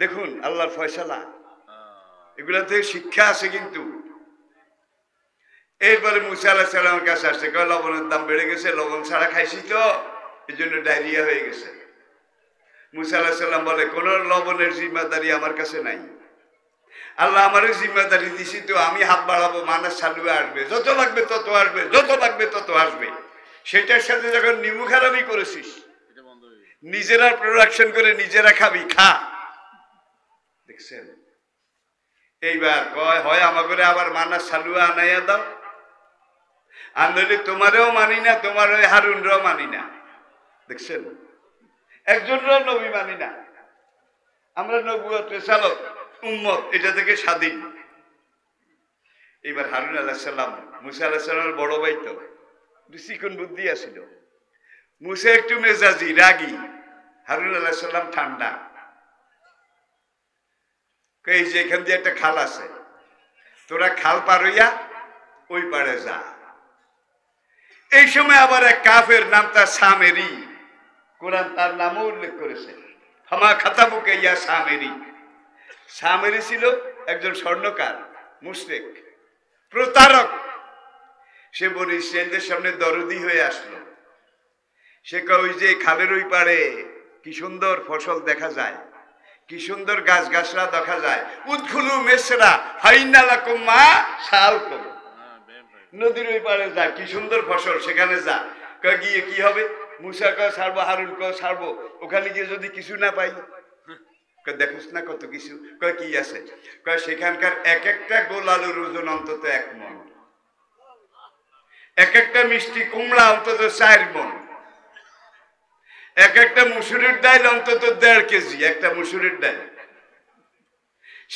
দেখুন, আল্লাহর ফয়সালা। এগুলা থেকে শিক্ষা আছে কিন্তু। এরপরে মুসা আল্লাহ সাল্লামের কাছে আসছে কয় লবণের দাম বেড়ে গেছে লবণ ছাড়া খাইছি তো এই জন্য ডায়রিয়া হয়ে গেছে। মুসা আল্লাহ সাল্লাম বলে কোন লবণের জিম্মাদারি আমার কাছে নাই। আল্লাহ আমার জিম্মাদারি দিছি তো আমি হাত বাড়াবো মানাস চালু আসবে যত লাগবে তত আসবে যত লাগবে তত আসবে। সেটার সাথে যখন নিমু খারাপই করেছিস নিজেরা প্রোডাকশন করে নিজেরা খাবি খা। দেখছেন? এইবার কয় হয় আমাকে আবার মানা সালুয়া আনাইয়া দাও। নইলে তোমারেও মানি না, তোমার ওই হারুনরাও মানি না। দেখছেন? একজনরাও নবী মানি না। আমরা নবুয়ত চালক উম্মত, এটা থেকে স্বাধীন। এবার হারুন আল্লাহ সাল্লাম মুসা আল্লাহ সাল্লামের বড় ভাই তো চিকন বুদ্ধি আছিল। মুসা একটু মেজাজি, রাগি। হারুন আল্লাহ সাল্লাম ঠান্ডা। এই যে এখান দিয়ে একটা খাল আছে, তোরা খাল পার হইয়া ওই পারে যা। এই সময় আবার এক কাফের নাম তার সামেরি। কোরআন তার নামও উল্লেখ করেছে। হামা খাতাবুকে ইয়া সামেরি। সামেরি ছিল একজন স্বর্ণকার, মুশরেক, প্রতারক। সে বলি ইসরায়েলদের সামনে দরদি হয়ে আসলো। সে কয় যে খালের ওই পারে কি সুন্দর ফসল দেখা যায়। কি সুন্দর গাছ গাছরা দেখা যায়। উৎখুলু মেসরা ফাইনালা মা শাল কম নদীর ওই পারে যা, কি সুন্দর ফসল, সেখানে যা। গিয়ে কি হবে? মুসা কয় ছাড়বো হারুন কয় ছাড়বো ওখানে গিয়ে যদি কিছু না পাই দেখোস না কত কিছু? কয়, কি আছে? কয়, সেখানকার এক একটা গোল আলুর ওজন অন্তত এক মন এক একটা মিষ্টি কুমড়া অন্তত চার মন এক একটা মুসুরির ডাল অন্তত দেড় কেজি, একটা মুসুরির ডাল।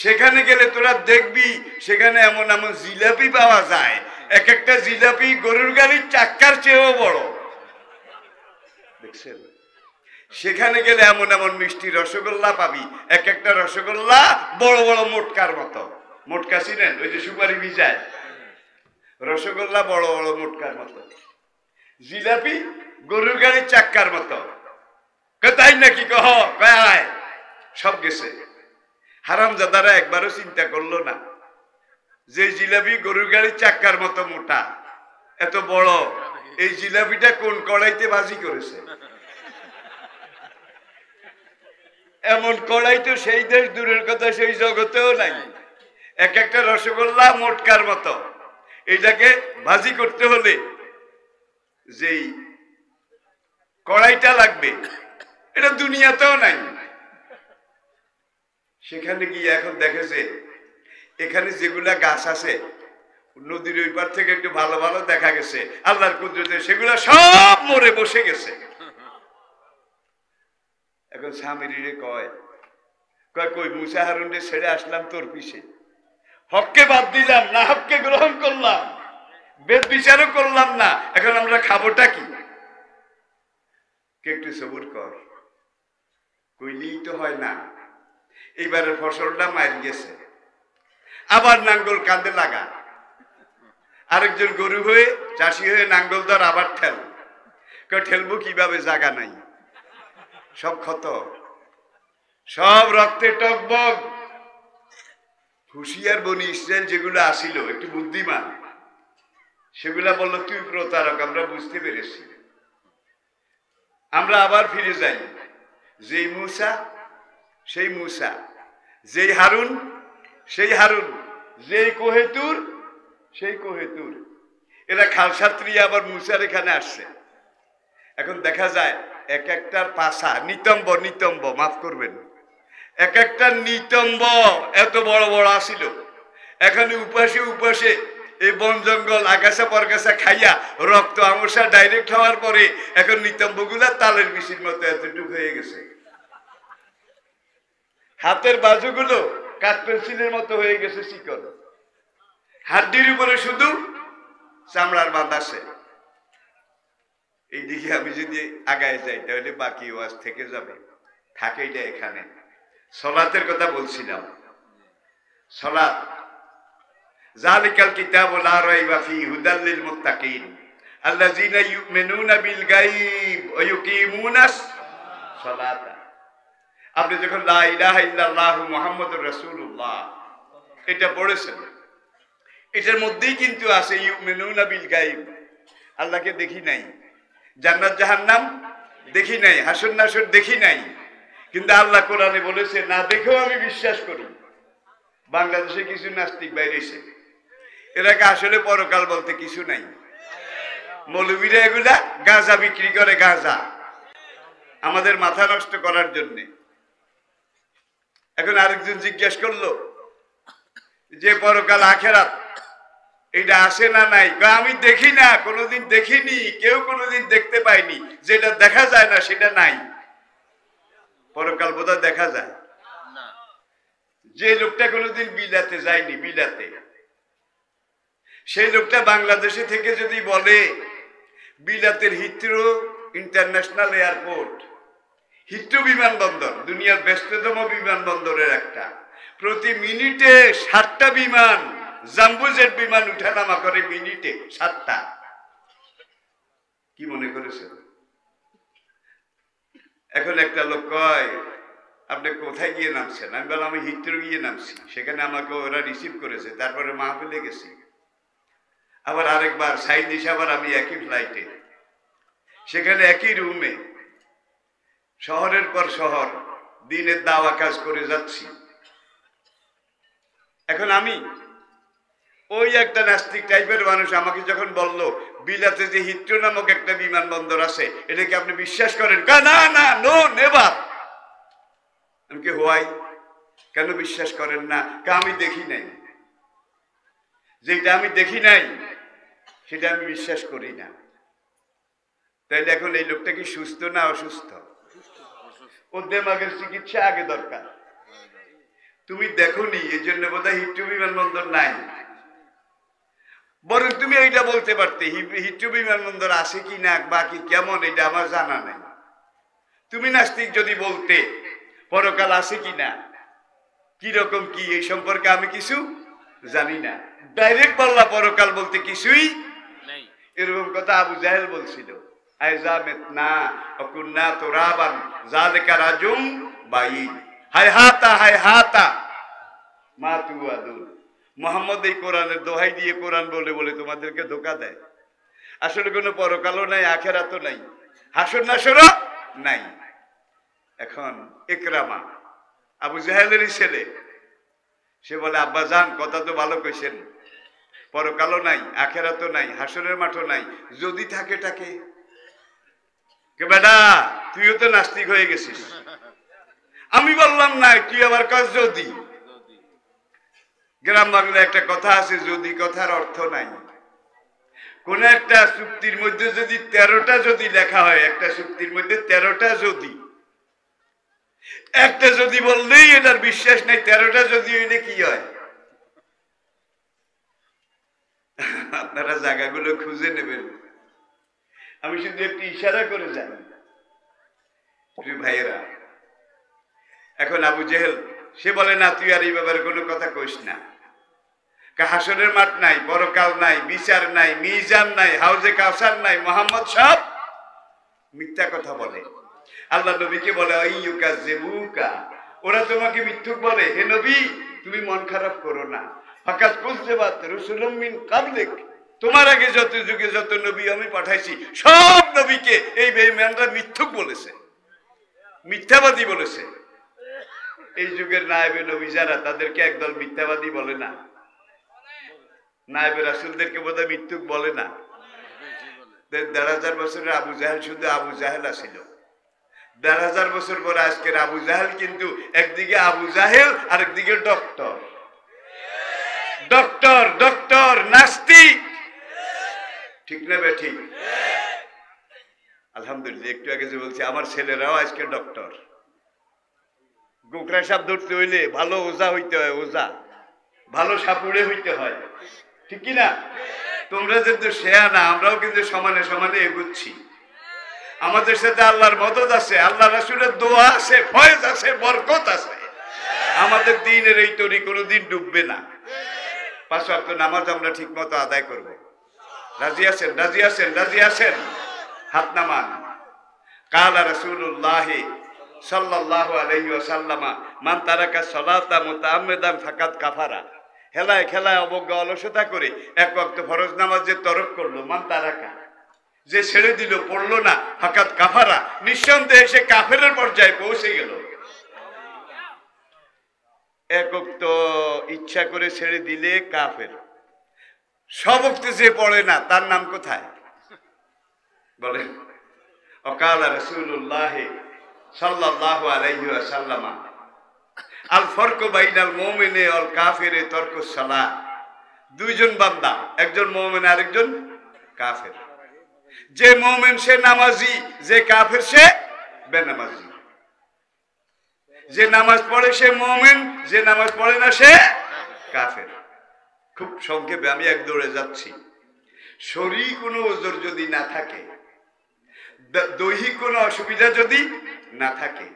সেখানে গেলে তোরা দেখবি, সেখানে এমন এমন জিলাপি পাওয়া যায়। এক একটা জিলাপি গরুর গাড়ির চাক্কার চেয়েও বড়। দেখছেন? সেখানে গেলে এমন এমন মিষ্টি রসগোল্লা পাবি। এক একটা রসগোল্লা বড় বড় মোটকার মতো। মোটকা ছিলেন ওই যে সুপারি ভিজায়। রসগোল্লা বড় বড় মোটকার মতো। জিলাপি গরুর গাড়ির চাক্কার মতো। তাই নাকি কহ? সব গেছে। হারাম জাদারা একবারও চিন্তা করল না। যে জিলাপি গরুর গাড়ির চাক্কার মতো মোটা, এত বড়, এই জিলাপিটা কোন কড়াইতে ভাজি করেছে? এমন কড়াই তো সেই দেশ দূরের কথা, সেই জগতেও নাই। এক একটা রসগোল্লা মোটকার মতো। এটাকে ভাজি করতে হলে যেই কড়াইটা লাগবে, এটা দুনিয়াতেও নাই। সেখানে গিয়ে এখন দেখেছে এখানে যেগুলা গাছ আছে, নদীর ওই পার থেকে একটু ভালো ভালো দেখা গেছে, আল্লাহর কুদরতে সেগুলা সব মরে বসে গেছে। এখন স্বামীরে কয় কয়, কই, মুসা হারুনরে ছেড়ে আসলাম তোর পিছে। হককে বাদ দিলাম, না হককে গ্রহণ করলাম, বেদ বিচারও করলাম না, এখন আমরা খাবোটা কি? কে একটু সবুর কর, কইলেই তো হয় না। এইবারের ফসলটা মার গেছে। আবার নাঙ্গল কাঁদে লাগা। আরেকজন গরু হয়ে, চাষি হয়ে নাঙ্গল ধর, আবার ঠেল। ঠেলবো কীভাবে জাগা নাই। সব ক্ষত। সব রক্তে টকবক হুশিয়ার বনি ইসরায়েল যেগুলো আসিল, একটু বুদ্ধিমান। সেগুলা বলল, তুই প্রতারক, আমরা বুঝতে পেরেছি। আমরা আবার ফিরে যাই। যেই মুসা, সেই মুসা। যেই হারুন, সেই হারুন। যেই কোহেতুর সেই কোহেতুর এরা খালসাত্রী আবার মুসার এখানে আসছে। এখন দেখা যায়, এক একটার পাশা, নিতম্ব নিতম্ব, মাফ করবেন। এক একটা নিতম্ব এত বড় বড় আসিল। এখানে উপাসে উপাসে এই বন জঙ্গল আগাছা পরগাছা খাইয়া রক্ত আমসা ডাইরেক্ট হওয়ার পরে এখন নিতম্বগুলা তালের মিশির মতো এতটুকু হয়ে গেছে। হাতের বাজুগুলো কাঠ পেন্সিলের মতো হয়ে গেছে শিকল। হাড্ডির উপরে শুধু চামড়ার আছে। এইদিকে আমি যদি আগায় যাই, তাহলে বাকি ওয়াজ থেকে যাবে। থাকে এটা এখানে। সলাতের কথা বলছিলাম। সলাত জালিকাল কিতাব লা রাইবা ফি মুত্তাকিন। ইউমিনুনা বিল গায়ব ওয়া আপনি যখন মুহাম্মাদুর রাসূলুল্লাহ, এটা পড়েছেন। এটার মধ্যেই কিন্তু আছে আল্লাহকে দেখি নাই। জান্নাত জাহান্নাম দেখি নাই। হাসন নাসর দেখি নাই। কিন্তু আল্লাহ কোরআনে বলেছে, না দেখেও আমি বিশ্বাস করি। বাংলাদেশে কিছু নাস্তিক বাইরেছে। এরাকে আসলে পরকাল বলতে কিছু নাই? মৌলবীরা এগুলা গাঁজা বিক্রি করে, গাঁজা। আমাদের মাথা নষ্ট করার জন্যে। এখন আরেকজন জিজ্ঞেস করল যে পরকাল আখেরাত এটা আসে না নাই? আমি দেখি না কোনোদিন দেখিনি কেউ কোনোদিন দেখতে পাইনি। যেটা দেখা যায় না সেটা নাই। পরকাল বোধহয় দেখা যায়। যে লোকটা কোনোদিন বিলাতে যায়নি বিলাতে। সেই লোকটা বাংলাদেশে থেকে যদি বলে বিলাতের হিথ্রো ইন্টারন্যাশনাল এয়ারপোর্ট। হিথ্রো বিমানবন্দর দুনিয়ার ব্যস্ততম বিমানবন্দরের একটা। প্রতি মিনিটে সাতটা বিমান জাম্বুজেট বিমান উঠানামা করে মিনিটে সাতটা। কি মনে করেছেন এখন একটা লোক কয়, আপনি কোথায় গিয়ে নামছেন? আমি বললাম, আমি হিত্র গিয়ে নামছি। সেখানে আমাকে ওরা রিসিভ করেছে। তারপরে মাহফিলে গেছি। আবার আরেকবার সাইড আবার আমি একই ফ্লাইটে সেখানে একই রুমে শহরের পর শহর, দিনের দাওয়া কাজ করে যাচ্ছি। এখন আমি ওই একটা নাস্তিক টাইপের মানুষ, আমাকে যখন বলল, বিলাতে যে হিত্র নামক একটা বিমানবন্দর আছে এটাকে আপনি বিশ্বাস করেন? না না নো নেবার আমি কি হোয়াই কেন বিশ্বাস করেন না? কা, আমি দেখি নাই। যেটা আমি দেখি নাই, সেটা আমি বিশ্বাস করি না। তাইলে এখন এই লোকটা কি সুস্থ না অসুস্থ? ওর দেমাগের চিকিৎসা আগে দরকার। তুমি দেখোনি এই জন্য বোধহয় হিট্টু বিমানবন্দর নাই। বরং তুমি এইটা বলতে পারতে হি- হিট্টু বিমানবন্দর আছে কি না বা কি কেমন এটা আমার জানা নাই। তুমি নাস্তিক যদি বলতে পরকাল আছে কি না কি রকম কি এই সম্পর্কে আমি কিছু জানি না। ডাইরেক্ট বললা পরকাল বলতে কিছুই এরকম কথা আবু জাহেল বলছিল। আইজা মেতনা অকুন্না তোরাবান জালেকা রাজুম বাই হায় হাতা হায় হাতা। মা তু আদুল মোহাম্মদ এই কোরআনের দোহাই দিয়ে কোরআন বলে বলে তোমাদেরকে ধোকা দেয়। আসলে কোনো পরকালও নাই, আখেরাতও নাই। হাসর নাসরও নাই। এখন একরামা আবু জাহেলেরই ছেলে। সে বলে, আব্বা যান, কথা তো ভালো কইছেন। পরকালও নাই, আখেরাতও নাই, হাসরের মাঠও নাই। যদি থাকে থাকে। বেটা, তুইও তো নাস্তিক হয়ে গেছিস। আমি বললাম, না, তুই আবার কাজ যদি? গ্রাম বাংলায় একটা কথা আছে, যদি কথার অর্থ নাই। কোন একটা চুক্তির মধ্যে যদি তেরোটা যদি লেখা হয়, একটা চুক্তির মধ্যে তেরোটা যদি। একটা যদি বললেই এটার বিশ্বাস নাই, তেরোটা যদি হইলে কি হয়? আপনারা জায়গাগুলো খুঁজে নেবেন। আমি শুধু একটু ইশারা করে যাই ভাইয়েরা, এখন আবু জেহেল, সে বলে, না, তুই আর এই ব্যাপারে কোনো কথা কইস না। হাসরের মাঠ নাই, পরকাল নাই, বিচার নাই, মিজান নাই, হাউজে কাউসার নাই, মোহাম্মদ সব মিথ্যা কথা বলে। আল্লাহ নবীকে বলে, আইয়ুকা জেবুকা, ওরা তোমাকে মিথ্যুক বলে। হে নবী, তুমি মন খারাপ করো না। ফাকাত কুজবাত রসুলুম মিন কাবলিক তোমার আগে যত যুগে যত নবী আমি পাঠাইছি, সব নবীকে এই বেঈমানরা মিথ্যুক বলেছে। মিথ্যাবাদী বলেছে। এই যুগের নায়েবে নবী যারা, তাদেরকে একদল মিথ্যাবাদী বলে না। নায়েবে রাসুলদেরকে বোধহয় মৃত্যুক বলে না। দেড় হাজার বছরের আবু জাহেল শুধু আবু জাহেল আসিল দেড় হাজার বছর পরে আজকের আবু জাহেল কিন্তু একদিকে আবু জাহেল আর একদিকে ডক্টর। ডক্টর ডক্টর, নাস্তিক। ঠিক না বে ঠিক? আলহামদুলিল্লাহ, একটু আগে যে বলছি, আমার ছেলেরাও আজকে ডক্টর গোকরা সাপ ধরতে হইলে ভালো ওজা হইতে হয়, ওজা। ভালো সাপুড়ে হইতে হয়। ঠিক কি না তোমরা যেহেতু শেয়া না, আমরাও কিন্তু সমানে সমানে এগুচ্ছি। আমাদের সাথে আল্লাহর মদত আছে আল্লাহ রাসুলের দোয়া আছে, ফয়েজ আছে, বরকত আছে। আমাদের দিনের এই তরি কোনোদিন ডুববে না। পাঁচ নামাজ আমরা ঠিক মতো আদায় করব। রাজি আছেন রাজি আছেন রাজি আছেন হাত নামান। কালা মান তারাকা সালাতা ফাকাদ কাফারা। খেলায় অলসতা করে এক ওয়াক্ত ফরজ নামাজের তরফ করল, মান তারাকা। যে ছেড়ে দিল, পড়ল না হাকাত কাফারা। নিঃসন্দেহে সে কাফের পর্যায়ে পৌঁছে গেল। একক তো ইচ্ছা করে ছেড়ে দিলে কাফের। সব যে পড়ে না, তার নাম কোথায়? বলে অকাল রসুল্লাহ সাল্লাহ আলাইহি সাল্লামা আল ফরক বাইনাল মোমেনে অল কাফেরে তর্ক সালা দুইজন বান্দা, একজন মোমেন আরেকজন কাফের। যে মোমেন সে নামাজি, যে কাফের সে বেনামাজি। যে নামাজ পড়ে সে মোমেন, যে নামাজ পড়ে না সে কাফের। খুব সংক্ষেপে আমি এক দৌড়ে যাচ্ছি। শরীর কোনো ওজোর যদি না থাকে দৈহিক কোনো অসুবিধা যদি না থাকে,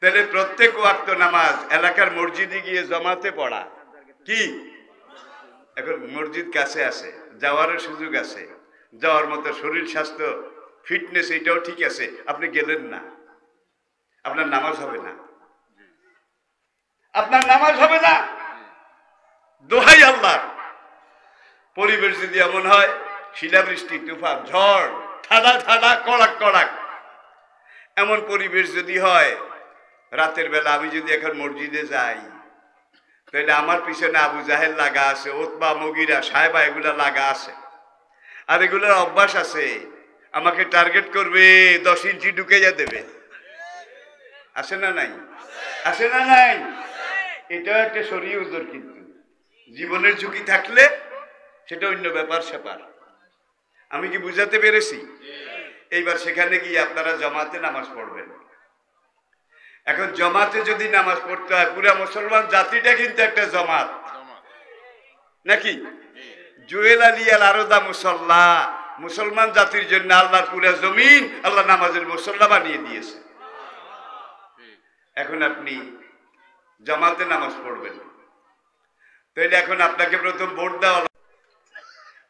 তাহলে প্রত্যেক ওয়াক্ত নামাজ এলাকার মসজিদে গিয়ে জমাতে পড়া। কি? এখন মসজিদ কাছে আছে, যাওয়ারও সুযোগ আছে, যাওয়ার মতো শরীর স্বাস্থ্য, ফিটনেস এটাও ঠিক আছে, আপনি গেলেন না। আপনার নামাজ হবে না। আপনার নামাজ হবে না। দোহাই আল্লাহ। পরিবেশ যদি এমন হয়, শিলাবৃষ্টি, তুফান, ঝড়, ঠাডা ঠাডা, কড়াক কড়াক। এমন পরিবেশ যদি হয়, রাতের বেলা আমি যদি এখন মসজিদে যাই, তাহলে আমার পিছনে আবু জাহেল লাগা আছে, ওতবা, মগিরা, সাহেবা এগুলা লাগা আছে। আর এগুলোর অভ্যাস আছে, আমাকে টার্গেট করবে, দশ ইঞ্চি ঢুকে যা দেবে। আছে না নাই? আছে না নাই? এটাও একটা শরীর উজোর কিন্তু। জীবনের ঝুঁকি থাকলে সেটা অন্য ব্যাপার স্যাপার আমি কি বুঝাতে পেরেছি? এইবার সেখানে গিয়ে আপনারা জমাতে নামাজ পড়বেন। এখন জমাতে যদি নামাজ পড়তে হয়, পুরা মুসলমান জাতিটা কিন্তু একটা জমাত। নাকি? জুয়েল আলী আল আরদা মুসল্লা। মুসলমান জাতির জন্য আল্লাহর পুরা জমিন আল্লাহ নামাজের মুসল্লা বানিয়ে দিয়েছে। এখন আপনি জামাতে নামাজ পড়বেন। তাইলে এখন আপনাকে প্রথম ভোট দেওয়া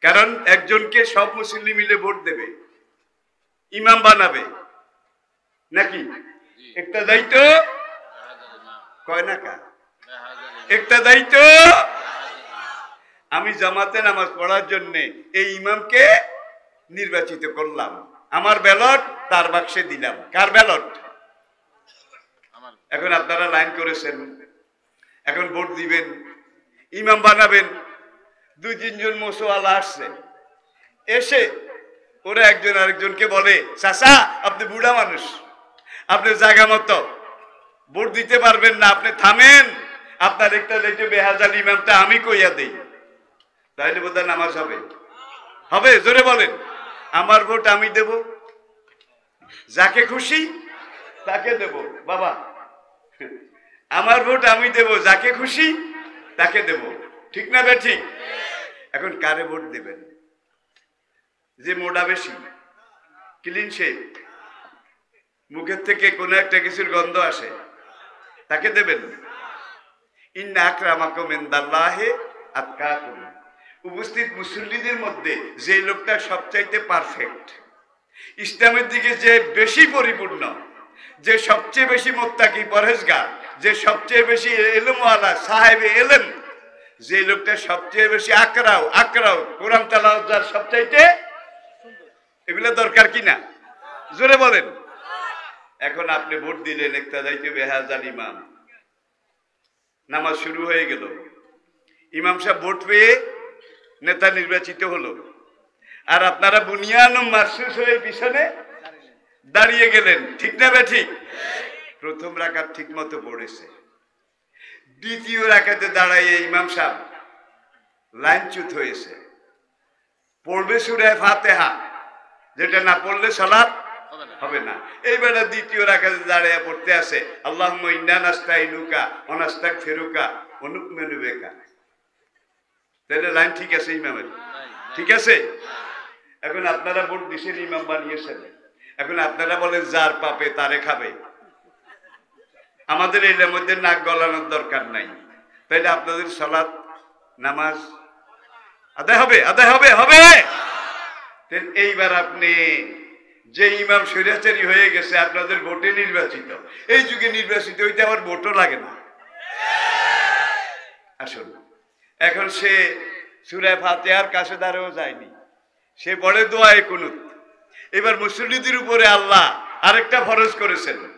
কারণ একজনকে সব মুসলিম মিলে ভোট দেবে। ইমাম বানাবে। নাকি? একটা দায়িত্ব? কয় না কা একটা দায়িত্ব? আমি জামাতে নামাজ পড়ার জন্য এই ইমামকে নির্বাচিত করলাম। আমার ব্যালট তার বাক্সে দিলাম। কার ব্যালট? এখন আপনারা লাইন করেছেন। এখন ভোট দিবেন। ইমাম বানাবেন। দুই, তিনজন মোসোয়ালা আসছে। এসে ওরা একজন আরেকজনকে বলে, চাচা, আপনি বুড়া মানুষ। আপনি জায়গা মতো। ভোট দিতে পারবেন না, আপনি থামেন। আপনার একটা দেখতে বেহাজাল ইমামটা আমি কইয়া দেই। তাইলে বোধহয় নামাজ হবে। হবে, জোরে বলেন। আমার ভোট আমি দেব। যাকে খুশি, তাকে দেব। বাবা, আমার ভোট আমি দেব। যাকে খুশি তাকে দেব। ঠিক না বে ঠিক এখন কারে ভোট দেবেন? যে মোটা বেশি ক্লিন শেপ মুখের থেকে কোনো একটা কিছুর গন্ধ আসে, তাকে দেবেন? উপস্থিত মুসল্লিদের মধ্যে যে লোকটা সবচাইতে পারফেক্ট ইসলামের দিকে যে বেশি পরিপূর্ণ, যে সবচেয়ে বেশি মোত্তাকি পরহেজগার যে সবচেয়ে বেশি এলমওয়ালা সাহেবে এলেম যে লোকটা সবচেয়ে বেশি আকরাও আকরাও কোরআন যার সবচাইতে এগুলো দরকার কি না? জোরে বলেন। এখন আপনি ভোট দিলেন একটা দায়িত্ব বেহাজান ইমাম। নামাজ শুরু হয়ে গেল। ইমাম সাহেব ভোট পেয়ে নেতা নির্বাচিত হলো। আর আপনারা বুনিয়ান মারসুস হয়ে পিছনে দাঁড়িয়ে গেলেন। ঠিক না বে ঠিক? প্রথম রাখাত ঠিক মতো পড়েছে। দ্বিতীয় রাখাতে দাঁড়াইয়ে ইমাম সাহেব লাইনচ্যুত হয়েছে। পড়বে সুরায় ফাতেহা। যেটা না পড়লে সালাত হবে না। এইবারে দ্বিতীয় রাখাতে দাঁড়িয়ে পড়তে আছে আল্লাহ ইন্নানাস্তাইনুকা অনাস্তাক ফেরুকা অনুমেনুবেকা তাহলে লাইন ঠিক আছে ইমামের? ঠিক আছে? এখন আপনারা ভোট দিছেন, ইমাম বানিয়েছেন। এখন আপনারা বলেন, যার পাপে তারে খাবে। আমাদের এর মধ্যে নাক গলানোর দরকার নাই। তাইলে আপনাদের সালাত, নামাজ আদায় হবে আদায় হবে হবে! এইবার আপনি যে ইমাম স্বৈরাচারী হয়ে গেছে, আপনাদের ভোটে নির্বাচিত। এই যুগে নির্বাচিত হইতে আমার ভোটও লাগে না। আসুন। এখন সে সুরায় ফাতেহার কাছে দ্বারেও যায়নি। সে বড় দোয়ায় কুনুত। এবার মুসল্লিদের উপরে আল্লাহ আরেকটা ফরজ করেছেন।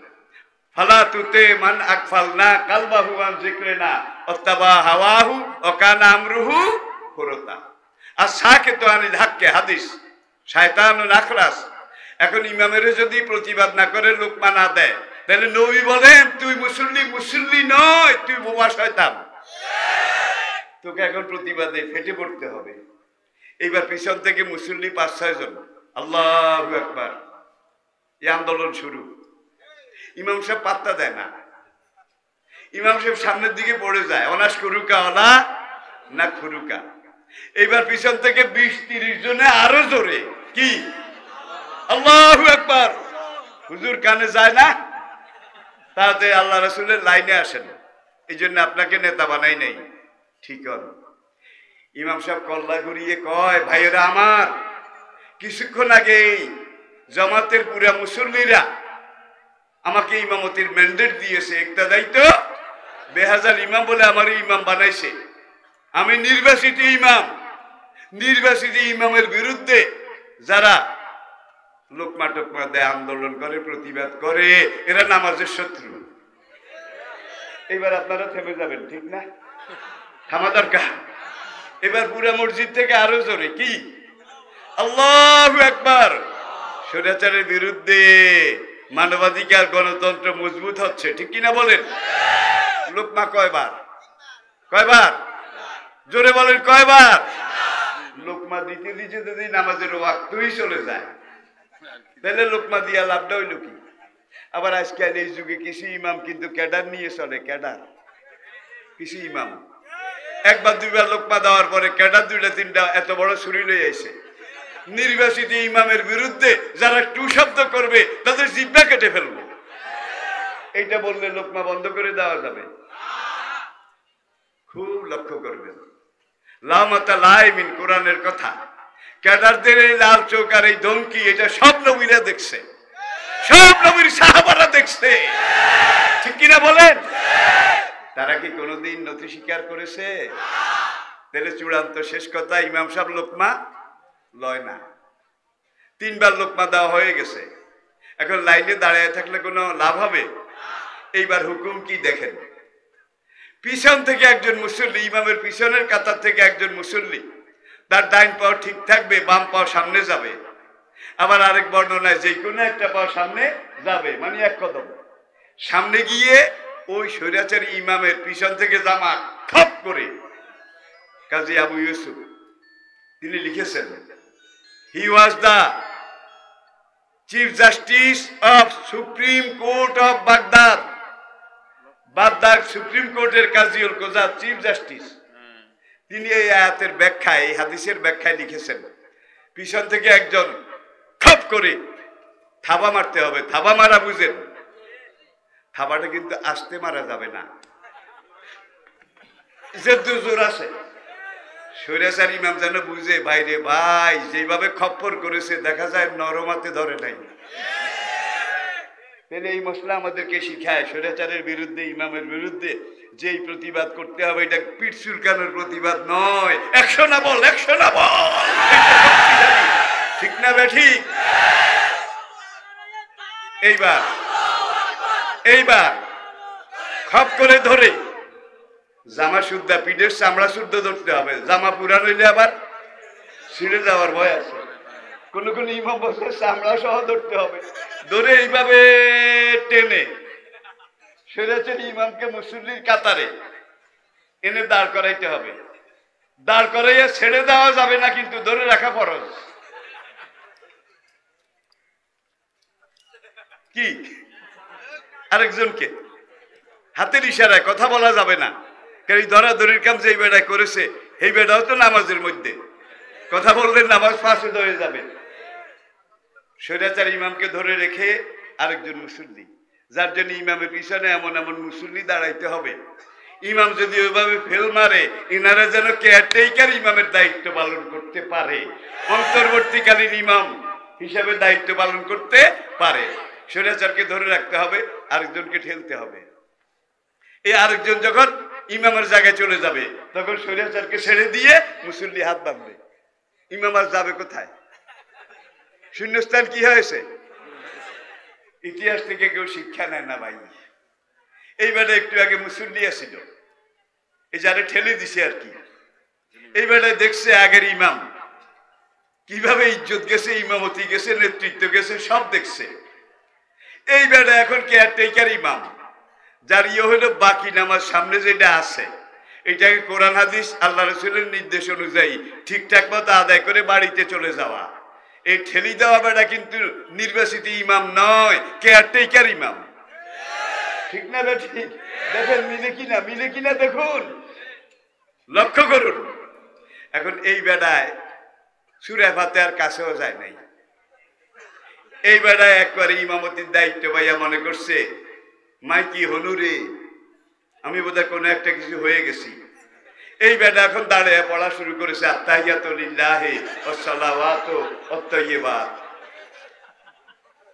ফালা তুতে মান আকফাল না কালবাহু আন জিক্রে না অত্তাবা হাওয়াহু অকানা আমরুহু ফুরতা। আর সাকে তো আনি ধাক্কে, হাদিস। শায়তান নাখরাস এখন ইমামের যদি প্রতিবাদ না করে, লোকমা না দেয়, তাহলে নবী বলেন, তুই মুসল্লি মুসল্লি নয়, তুই বোমা শয়তান। তোকে এখন প্রতিবাদে ফেটে পড়তে হবে। এইবার পিছন থেকে মুসল্লি পাঁচ, ছয় জন। আল্লাহ একবার এই আন্দোলন শুরু। ইমাম সাহেব পাত্তা দেয় না। ইমাম সাহেব সামনের দিকে পড়ে যায়, অনাস করুকা অনা না খুরুকা। এইবার পিছন থেকে বিশ তিরিশ জনে আরও জোরে। কি? আল্লাহ একবার হুজুর কানে যায় না? তাতে আল্লাহ রসুলের লাইনে আসেন। এই জন্য আপনাকে নেতা বানাই নাই। ঠিক ইমাম সাহেব কল্লা ঘুরিয়ে কয়, ভাইয়েরা আমার, কিছুক্ষণ আগেই জমাতের পুরা মুসল্লিরা আমাকে ইমামতির ম্যান্ডেট দিয়েছে একটা দায়িত্ব। বেহাজার ইমাম বলে আমার ইমাম বানাইছে। আমি নির্বাচিত ইমাম। নির্বাচিত ইমামের বিরুদ্ধে যারা লোকমা টোকমা দেয় আন্দোলন করে, প্রতিবাদ করে, এরা নামাজের শত্রু। এবার আপনারা থেমে যাবেন, ঠিক না? থামা দরকার। এবার পুরা মসজিদ থেকে আরও জোরে, কি? আল্লাহ একবার স্বৈরাচারের বিরুদ্ধে মানবাধিকার গণতন্ত্র মজবুত হচ্ছে, ঠিক কিনা বলেন? লোকমা কয়বার? কয়বার? জোরে বলেন, কয়বার? লোকমা দিতে দিতে যদি নামাজের ওয়াক্তই চলে যায়, তাহলে লোকমা দিয়া লাভটা হইল কি? আবার আজকাল এই যুগে কিছু ইমাম কিন্তু ক্যাডার নিয়ে চলে, ক্যাডার। কিছু ইমাম। একবার দুইবার লোকমা দেওয়ার পরে ক্যাডার দুইটা, তিনটা, এত বড় ছুরি লয়ে আইছে। নির্বাচিত ইমামের বিরুদ্ধে যারা টু শব্দ করবে, তাদের জিব্বা কেটে ফেলবে। এইটা বললে লোকমা বন্ধ করে দেওয়া যাবে। খুব লক্ষ্য করবেন। লামাতা লাইমিন কোরআনের কথা। ক্যাডারদের এই লাল চোখ আর এই ধমকি, এটা সব নবীরা দেখছে। সব নবীর সাহাবারা দেখছে। ঠিক কিনা বলেন? তারা কি কোনোদিন নথি স্বীকার করেছে? তাহলে চূড়ান্ত শেষ কথা ইমাম সাহেব, লোকমা। লয় না। তিনবার লোকমা দেওয়া হয়ে গেছে। এখন লাইনে দাঁড়িয়ে থাকলে কোনো লাভ হবে? এইবার হুকুম কি দেখেন? পিছন থেকে একজন মুসল্লি, ইমামের পিছনের কাতার থেকে একজন মুসল্লি, তার ডাইন পাও ঠিক থাকবে, বাম পাও সামনে যাবে। আবার আরেক বর্ণনায়, যে কোনো একটা পাও সামনে যাবে মানে এক কদম। সামনে গিয়ে ওই স্বৈরাচারী ইমামের পিছন থেকে জামা খপ করে। কাজী আবু ইউসুফ, তিনি লিখেছেন he was the chief justice of supreme court of Baghdad Baghdad supreme কোর্টের কাজীউল কোজা চিফ জাস্টিস তিনি এই আয়াতের ব্যাখ্যায়, এই হাদিসের ব্যাখ্যায় লিখেছেন, পিছন থেকে একজন খপ করে থাবা মারতে হবে, থাবা মারা বুঝেন। থাবাটা কিন্তু আসতে মারা যাবে না। যে দুজোর আছে। সৈরাচার ইমাম যেন বুঝে বাইরে ভাই যেভাবে খপ্পর করেছে, দেখা যায় নরমাতে ধরে নাই। তাহলে এই মশলা আমাদেরকে শিখায়, স্বৈরাচারের বিরুদ্ধে, ইমামের বিরুদ্ধে, যেই প্রতিবাদ করতে হবে, এটা পিঠ চুলকানোর প্রতিবাদ নয়। একশো না বল, একশো না বল! ঠিক না ঠিক? এইবার এইবার, খপ করে ধরে। জামা শুদ্ধা পিঠের চামড়া শুদ্ধ ধরতে হবে। জামা পুরান হইলে আবার ছিঁড়ে যাওয়ার ভয় আছে। কোন কোন ইমাম বছর চামড়া সহ ধরতে হবে। ধরে এইভাবে টেনে সেরেছেন ইমামকে মুসল্লির কাতারে এনে দাঁড় করাইতে হবে। দাঁড় করাইয়া ছেড়ে দেওয়া যাবে না, কিন্তু ধরে রাখা ফরজ। কি? আরেকজনকে। হাতের ইশারায় কথা বলা যাবে না। কারণ এই কাম যে বেড়ায় করেছে, এই বেড়াও তো নামাজের মধ্যে। কথা নামাজ ফাঁসে হয়ে যাবে। স্বৈরাচার ইমামকে ধরে রেখে আরেকজন মুসল্লি, যার জন্য ইমামের পিছনে এমন এমন মুসল্লি দাঁড়াইতে হবে। ইমাম যদি ওইভাবে ফেল মারে, ইনারা যেন কেয়ারটেকার ইমামের দায়িত্ব পালন করতে পারে। অন্তর্বর্তীকালীন ইমাম হিসাবে দায়িত্ব পালন করতে পারে। স্বৈরাচারকে ধরে রাখতে হবে, আরেকজনকে ঠেলতে হবে। এই আরেকজন যখন ইমামের জায়গায় চলে যাবে। তখন শরীয়চারকে ছেড়ে দিয়ে মুসল্লি হাত বাঁধবে। ইমাম আর যাবে কোথায়? শূন্যস্থান কি হয়েছে? ইতিহাস থেকে কেউ শিক্ষা নেয় না ভাই। এইবারে একটু আগে মুসল্লি আসছিল এই যারে ঠেলে দিছে আর কি। এইবারে দেখছে আগের ইমাম। কীভাবে ইজ্জত গেছে, ইমামতি গেছে, নেতৃত্ব গেছে, সব দেখছে। এই বেড়া এখন কেয়ারটেকার ইমাম। যার ইয়ে হলো বাকি নামাজ সামনে যেটা আছে, এটাকে কোরআন, হাদিস, আল্লাহ রসুলের নির্দেশ অনুযায়ী ঠিকঠাক মতো আদায় করে বাড়িতে চলে যাওয়া। এই ঠেলি দেওয়া বেড়া কিন্তু নির্বাচিত ইমাম নয়, কেয়ারটেকার ইমাম। ঠিক না ঠিক দেখেন, মিলে কিনা মিলে কিনা দেখুন। লক্ষ্য করুন। এখন এই বেড়ায় সুরে ফাতে আর কাছেও যায় নাই। এই বেড়ায় একবারে ইমামতির দায়িত্ব ভাইয়া মনে করছে মাইকি হনুরে আমি বোধহয় কোনো একটা কিছু হয়ে গেছি। এই বেটা এখন দাঁড়িয়ে পড়া শুরু করেছে ওয়াত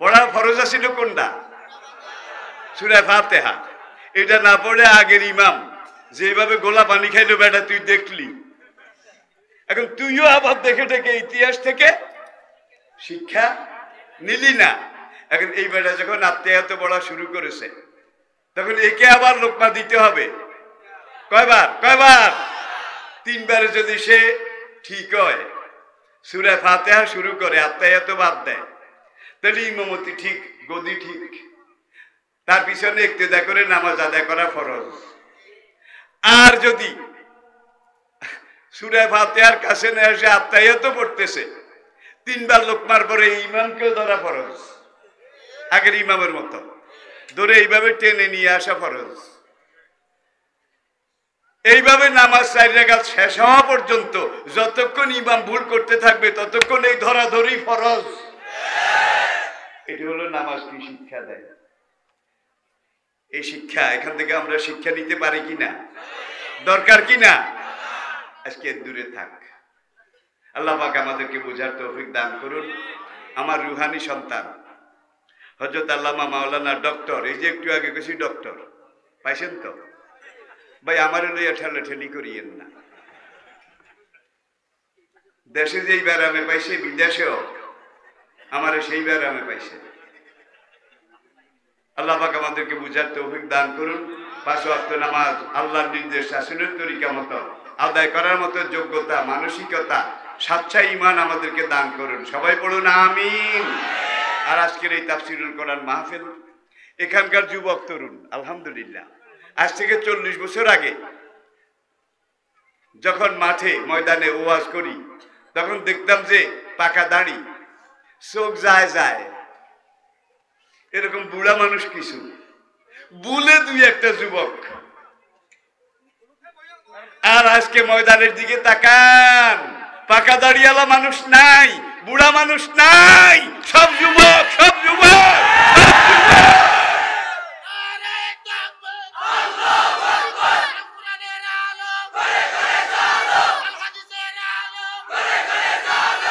পড়া কোনটা? সূরা ফাতিহা। এটা না পড়ে আগের ইমাম যেভাবে গোলা পানি খাইলো বেটা, তুই দেখলি। এখন তুইও আবার দেখে দেখে ইতিহাস থেকে শিক্ষা নিলি না। এখন এই বেটা যখন আত্মীয়ত পড়া শুরু করেছে তখন একে আবার লোকমা দিতে হবে। কয়বার? কয়বার? তিনবারে যদি সে ঠিক হয়। সুরে ফাতেহা শুরু করে আত্মায়াত বাদ দেয়। তাহলে ইমামতি ঠিক, গদি ঠিক। তার পিছনে একতেদা করে নামাজ আদায় করা ফরজ। আর যদি সুরে ফাতেহার কাছে না এসে আত্মায়াত পড়তেছে, তিনবার লোকমার পরে ইমামকেও ধরা ফরজ। আগের ইমামের মতো। ধরে এইভাবে টেনে নিয়ে আসা ফরজ। এইভাবে নামাজ চার রেখাত শেষ হওয়া পর্যন্ত যতক্ষণ ইমাম ভুল করতে থাকবে ততক্ষণ এই ধরাধরি ফরজ। এটি হলো নামাজ কি শিক্ষা দেয়। এই শিক্ষা, এখান থেকে আমরা শিক্ষা নিতে পারি কিনা দরকার কিনা আজকে দূরে থাক। আল্লাহ আমাদেরকে বোঝার তৌফিক দান করুন। আমার রুহানি সন্তান। হজরত আল্লামা মাওলানা ডক্টর, এই যে একটু আগে গেছি ডক্টর, পাইছেন তো? ভাই, আমার লইয়া ঠেলা ঠেলি করিয়েন না। দেশে যেই ব্যারামে পাইছে, বিদেশেও আমার সেই ব্যারামে পাইছে। আল্লাহ পাক আমাদেরকে বুঝার তৌফিক দান করুন। পাঁচ ওয়াক্ত নামাজ আল্লাহর নির্দেশ, শাসনের তরিকা মতো, আদায় করার মতো যোগ্যতা, মানসিকতা সাচ্চা ইমান আমাদেরকে দান করুন। সবাই পড়ুন, আমিন। আর আজকের এই তাফসিরুল কোরআন মাহফিল, এখানকার যুবক তরুণ, আলহামদুলিল্লাহ। আজ থেকে চল্লিশ বছর আগে যখন মাঠে ময়দানে ওয়াজ করি, তখন দেখতাম যে পাকা দাড়ি, চোখ যায় যায়। এরকম বুড়া মানুষ কিছু। বুলে দুই একটা যুবক। আর আজকে ময়দানের দিকে তাকান। পাকা দাড়িওয়ালা মানুষ নাই। বুড়া মানুষ নাই। সব যুবক সব যুবক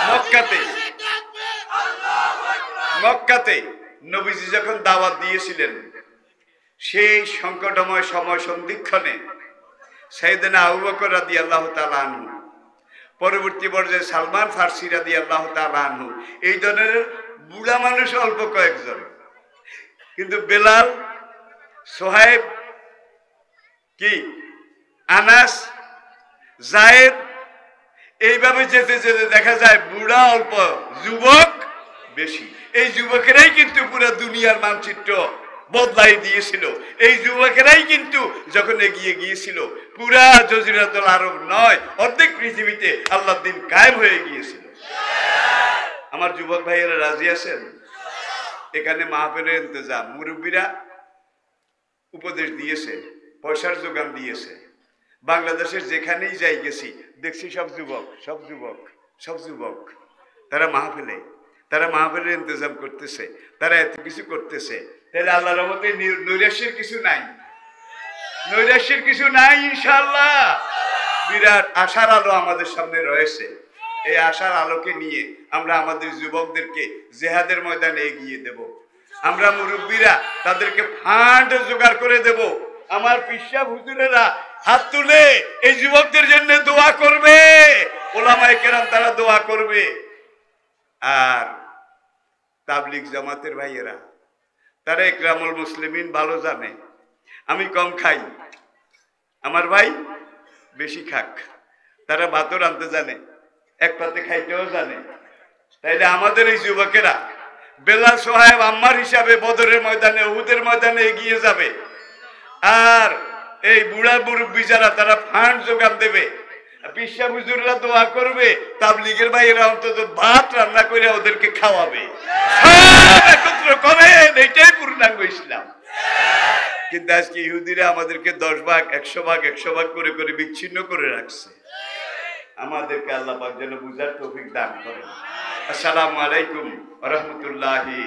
মক্কাতে মক্কাতে নবীজি যখন দাওয়াত দিয়েছিলেন, সেই সংকটময় সময় সন্ধিক্ষণে সাইদানা আবু বকর রাদি আল্লাহ তালানহু পরবর্তী পর্যায়ে সালমান ফার্সি রাদি আল্লাহ তালানহু এই ধরনের বুড়া মানুষ অল্প কয়েকজন। কিন্তু বেলাল, সোহাইব, কি? আনাস, জায়েদ, এইভাবে যেতে যেতে দেখা যায় বুড়া অল্প, যুবক বেশি। এই যুবকেরাই কিন্তু পুরো দুনিয়ার মানচিত্র বদলাই দিয়েছিল। এই যুবকেরাই কিন্তু যখন এগিয়ে গিয়েছিল পুরা জজিরাতুল আরব নয়, অর্ধেক পৃথিবীতে আল্লাহ দিন কায়েম হয়ে গিয়েছিল। আমার যুবক ভাইয়েরা রাজি আছেন? এখানে মাহফিলের ইন্তজাম। মুরব্বীরা উপদেশ দিয়েছে, পয়সার যোগান দিয়েছে। বাংলাদেশের যেখানেই যাই গেছি, দেখছি সব যুবক সব যুবক সব যুবক। তারা মাহফিলে, তারা মাহফিলের ইন্তজাম করতেছে, তারা এত কিছু করতেছে। তাহলে আল্লাহ রহমতে নৈরাশ্যের কিছু নাই। নৈরাশ্যের কিছু নাই ইনশাল্লাহ বিরাট আশার আলো আমাদের সামনে রয়েছে। এই আশার আলোকে নিয়ে আমরা আমাদের যুবকদেরকে জেহাদের ময়দানে এগিয়ে দেব। আমরা মুরব্বীরা তাদেরকে ফান্ড জোগাড় করে দেব। আমার পিসা হুজুরেরা হাত তুলে এই যুবকদের জন্য দোয়া করবে। ওলামায়ে কেরাম তারা দোয়া করবে। আর তাবলিগ জামাতের ভাইয়েরা, তারা একরামুল মুসলিমিন ভালো জানে। আমি কম খাই। আমার ভাই বেশি খাক। তারা ভাতও রাঁধতে জানে, এক পাতে খাইতেও জানে। তাইলে আমাদের এই যুবকেরা বেলা সোহাব আম্মার হিসাবে বদরের ময়দানে, উহুদের ময়দানে এগিয়ে যাবে। আর এই বুড়া মুরব্বী যারা তারা ফান্ড যোগান দেবে। পিসা বুজুররা দোয়া করবে, তাবলিগের ভাইয়েরা অন্তত ভাত রান্না করে ওদেরকে খাওয়াবে। একত্র করেন এইটাই পূর্ণাঙ্গ ইসলাম। কিন্তু আজকে ইহুদিরা আমাদেরকে দশ ভাগ, একশো ভাগ একশো ভাগ করে করে বিচ্ছিন্ন করে রাখছে। আমাদেরকে আল্লাহ পাক যেন বুঝার টপিক দান করেন। আসসালামু আলাইকুম রহমতুল্লাহি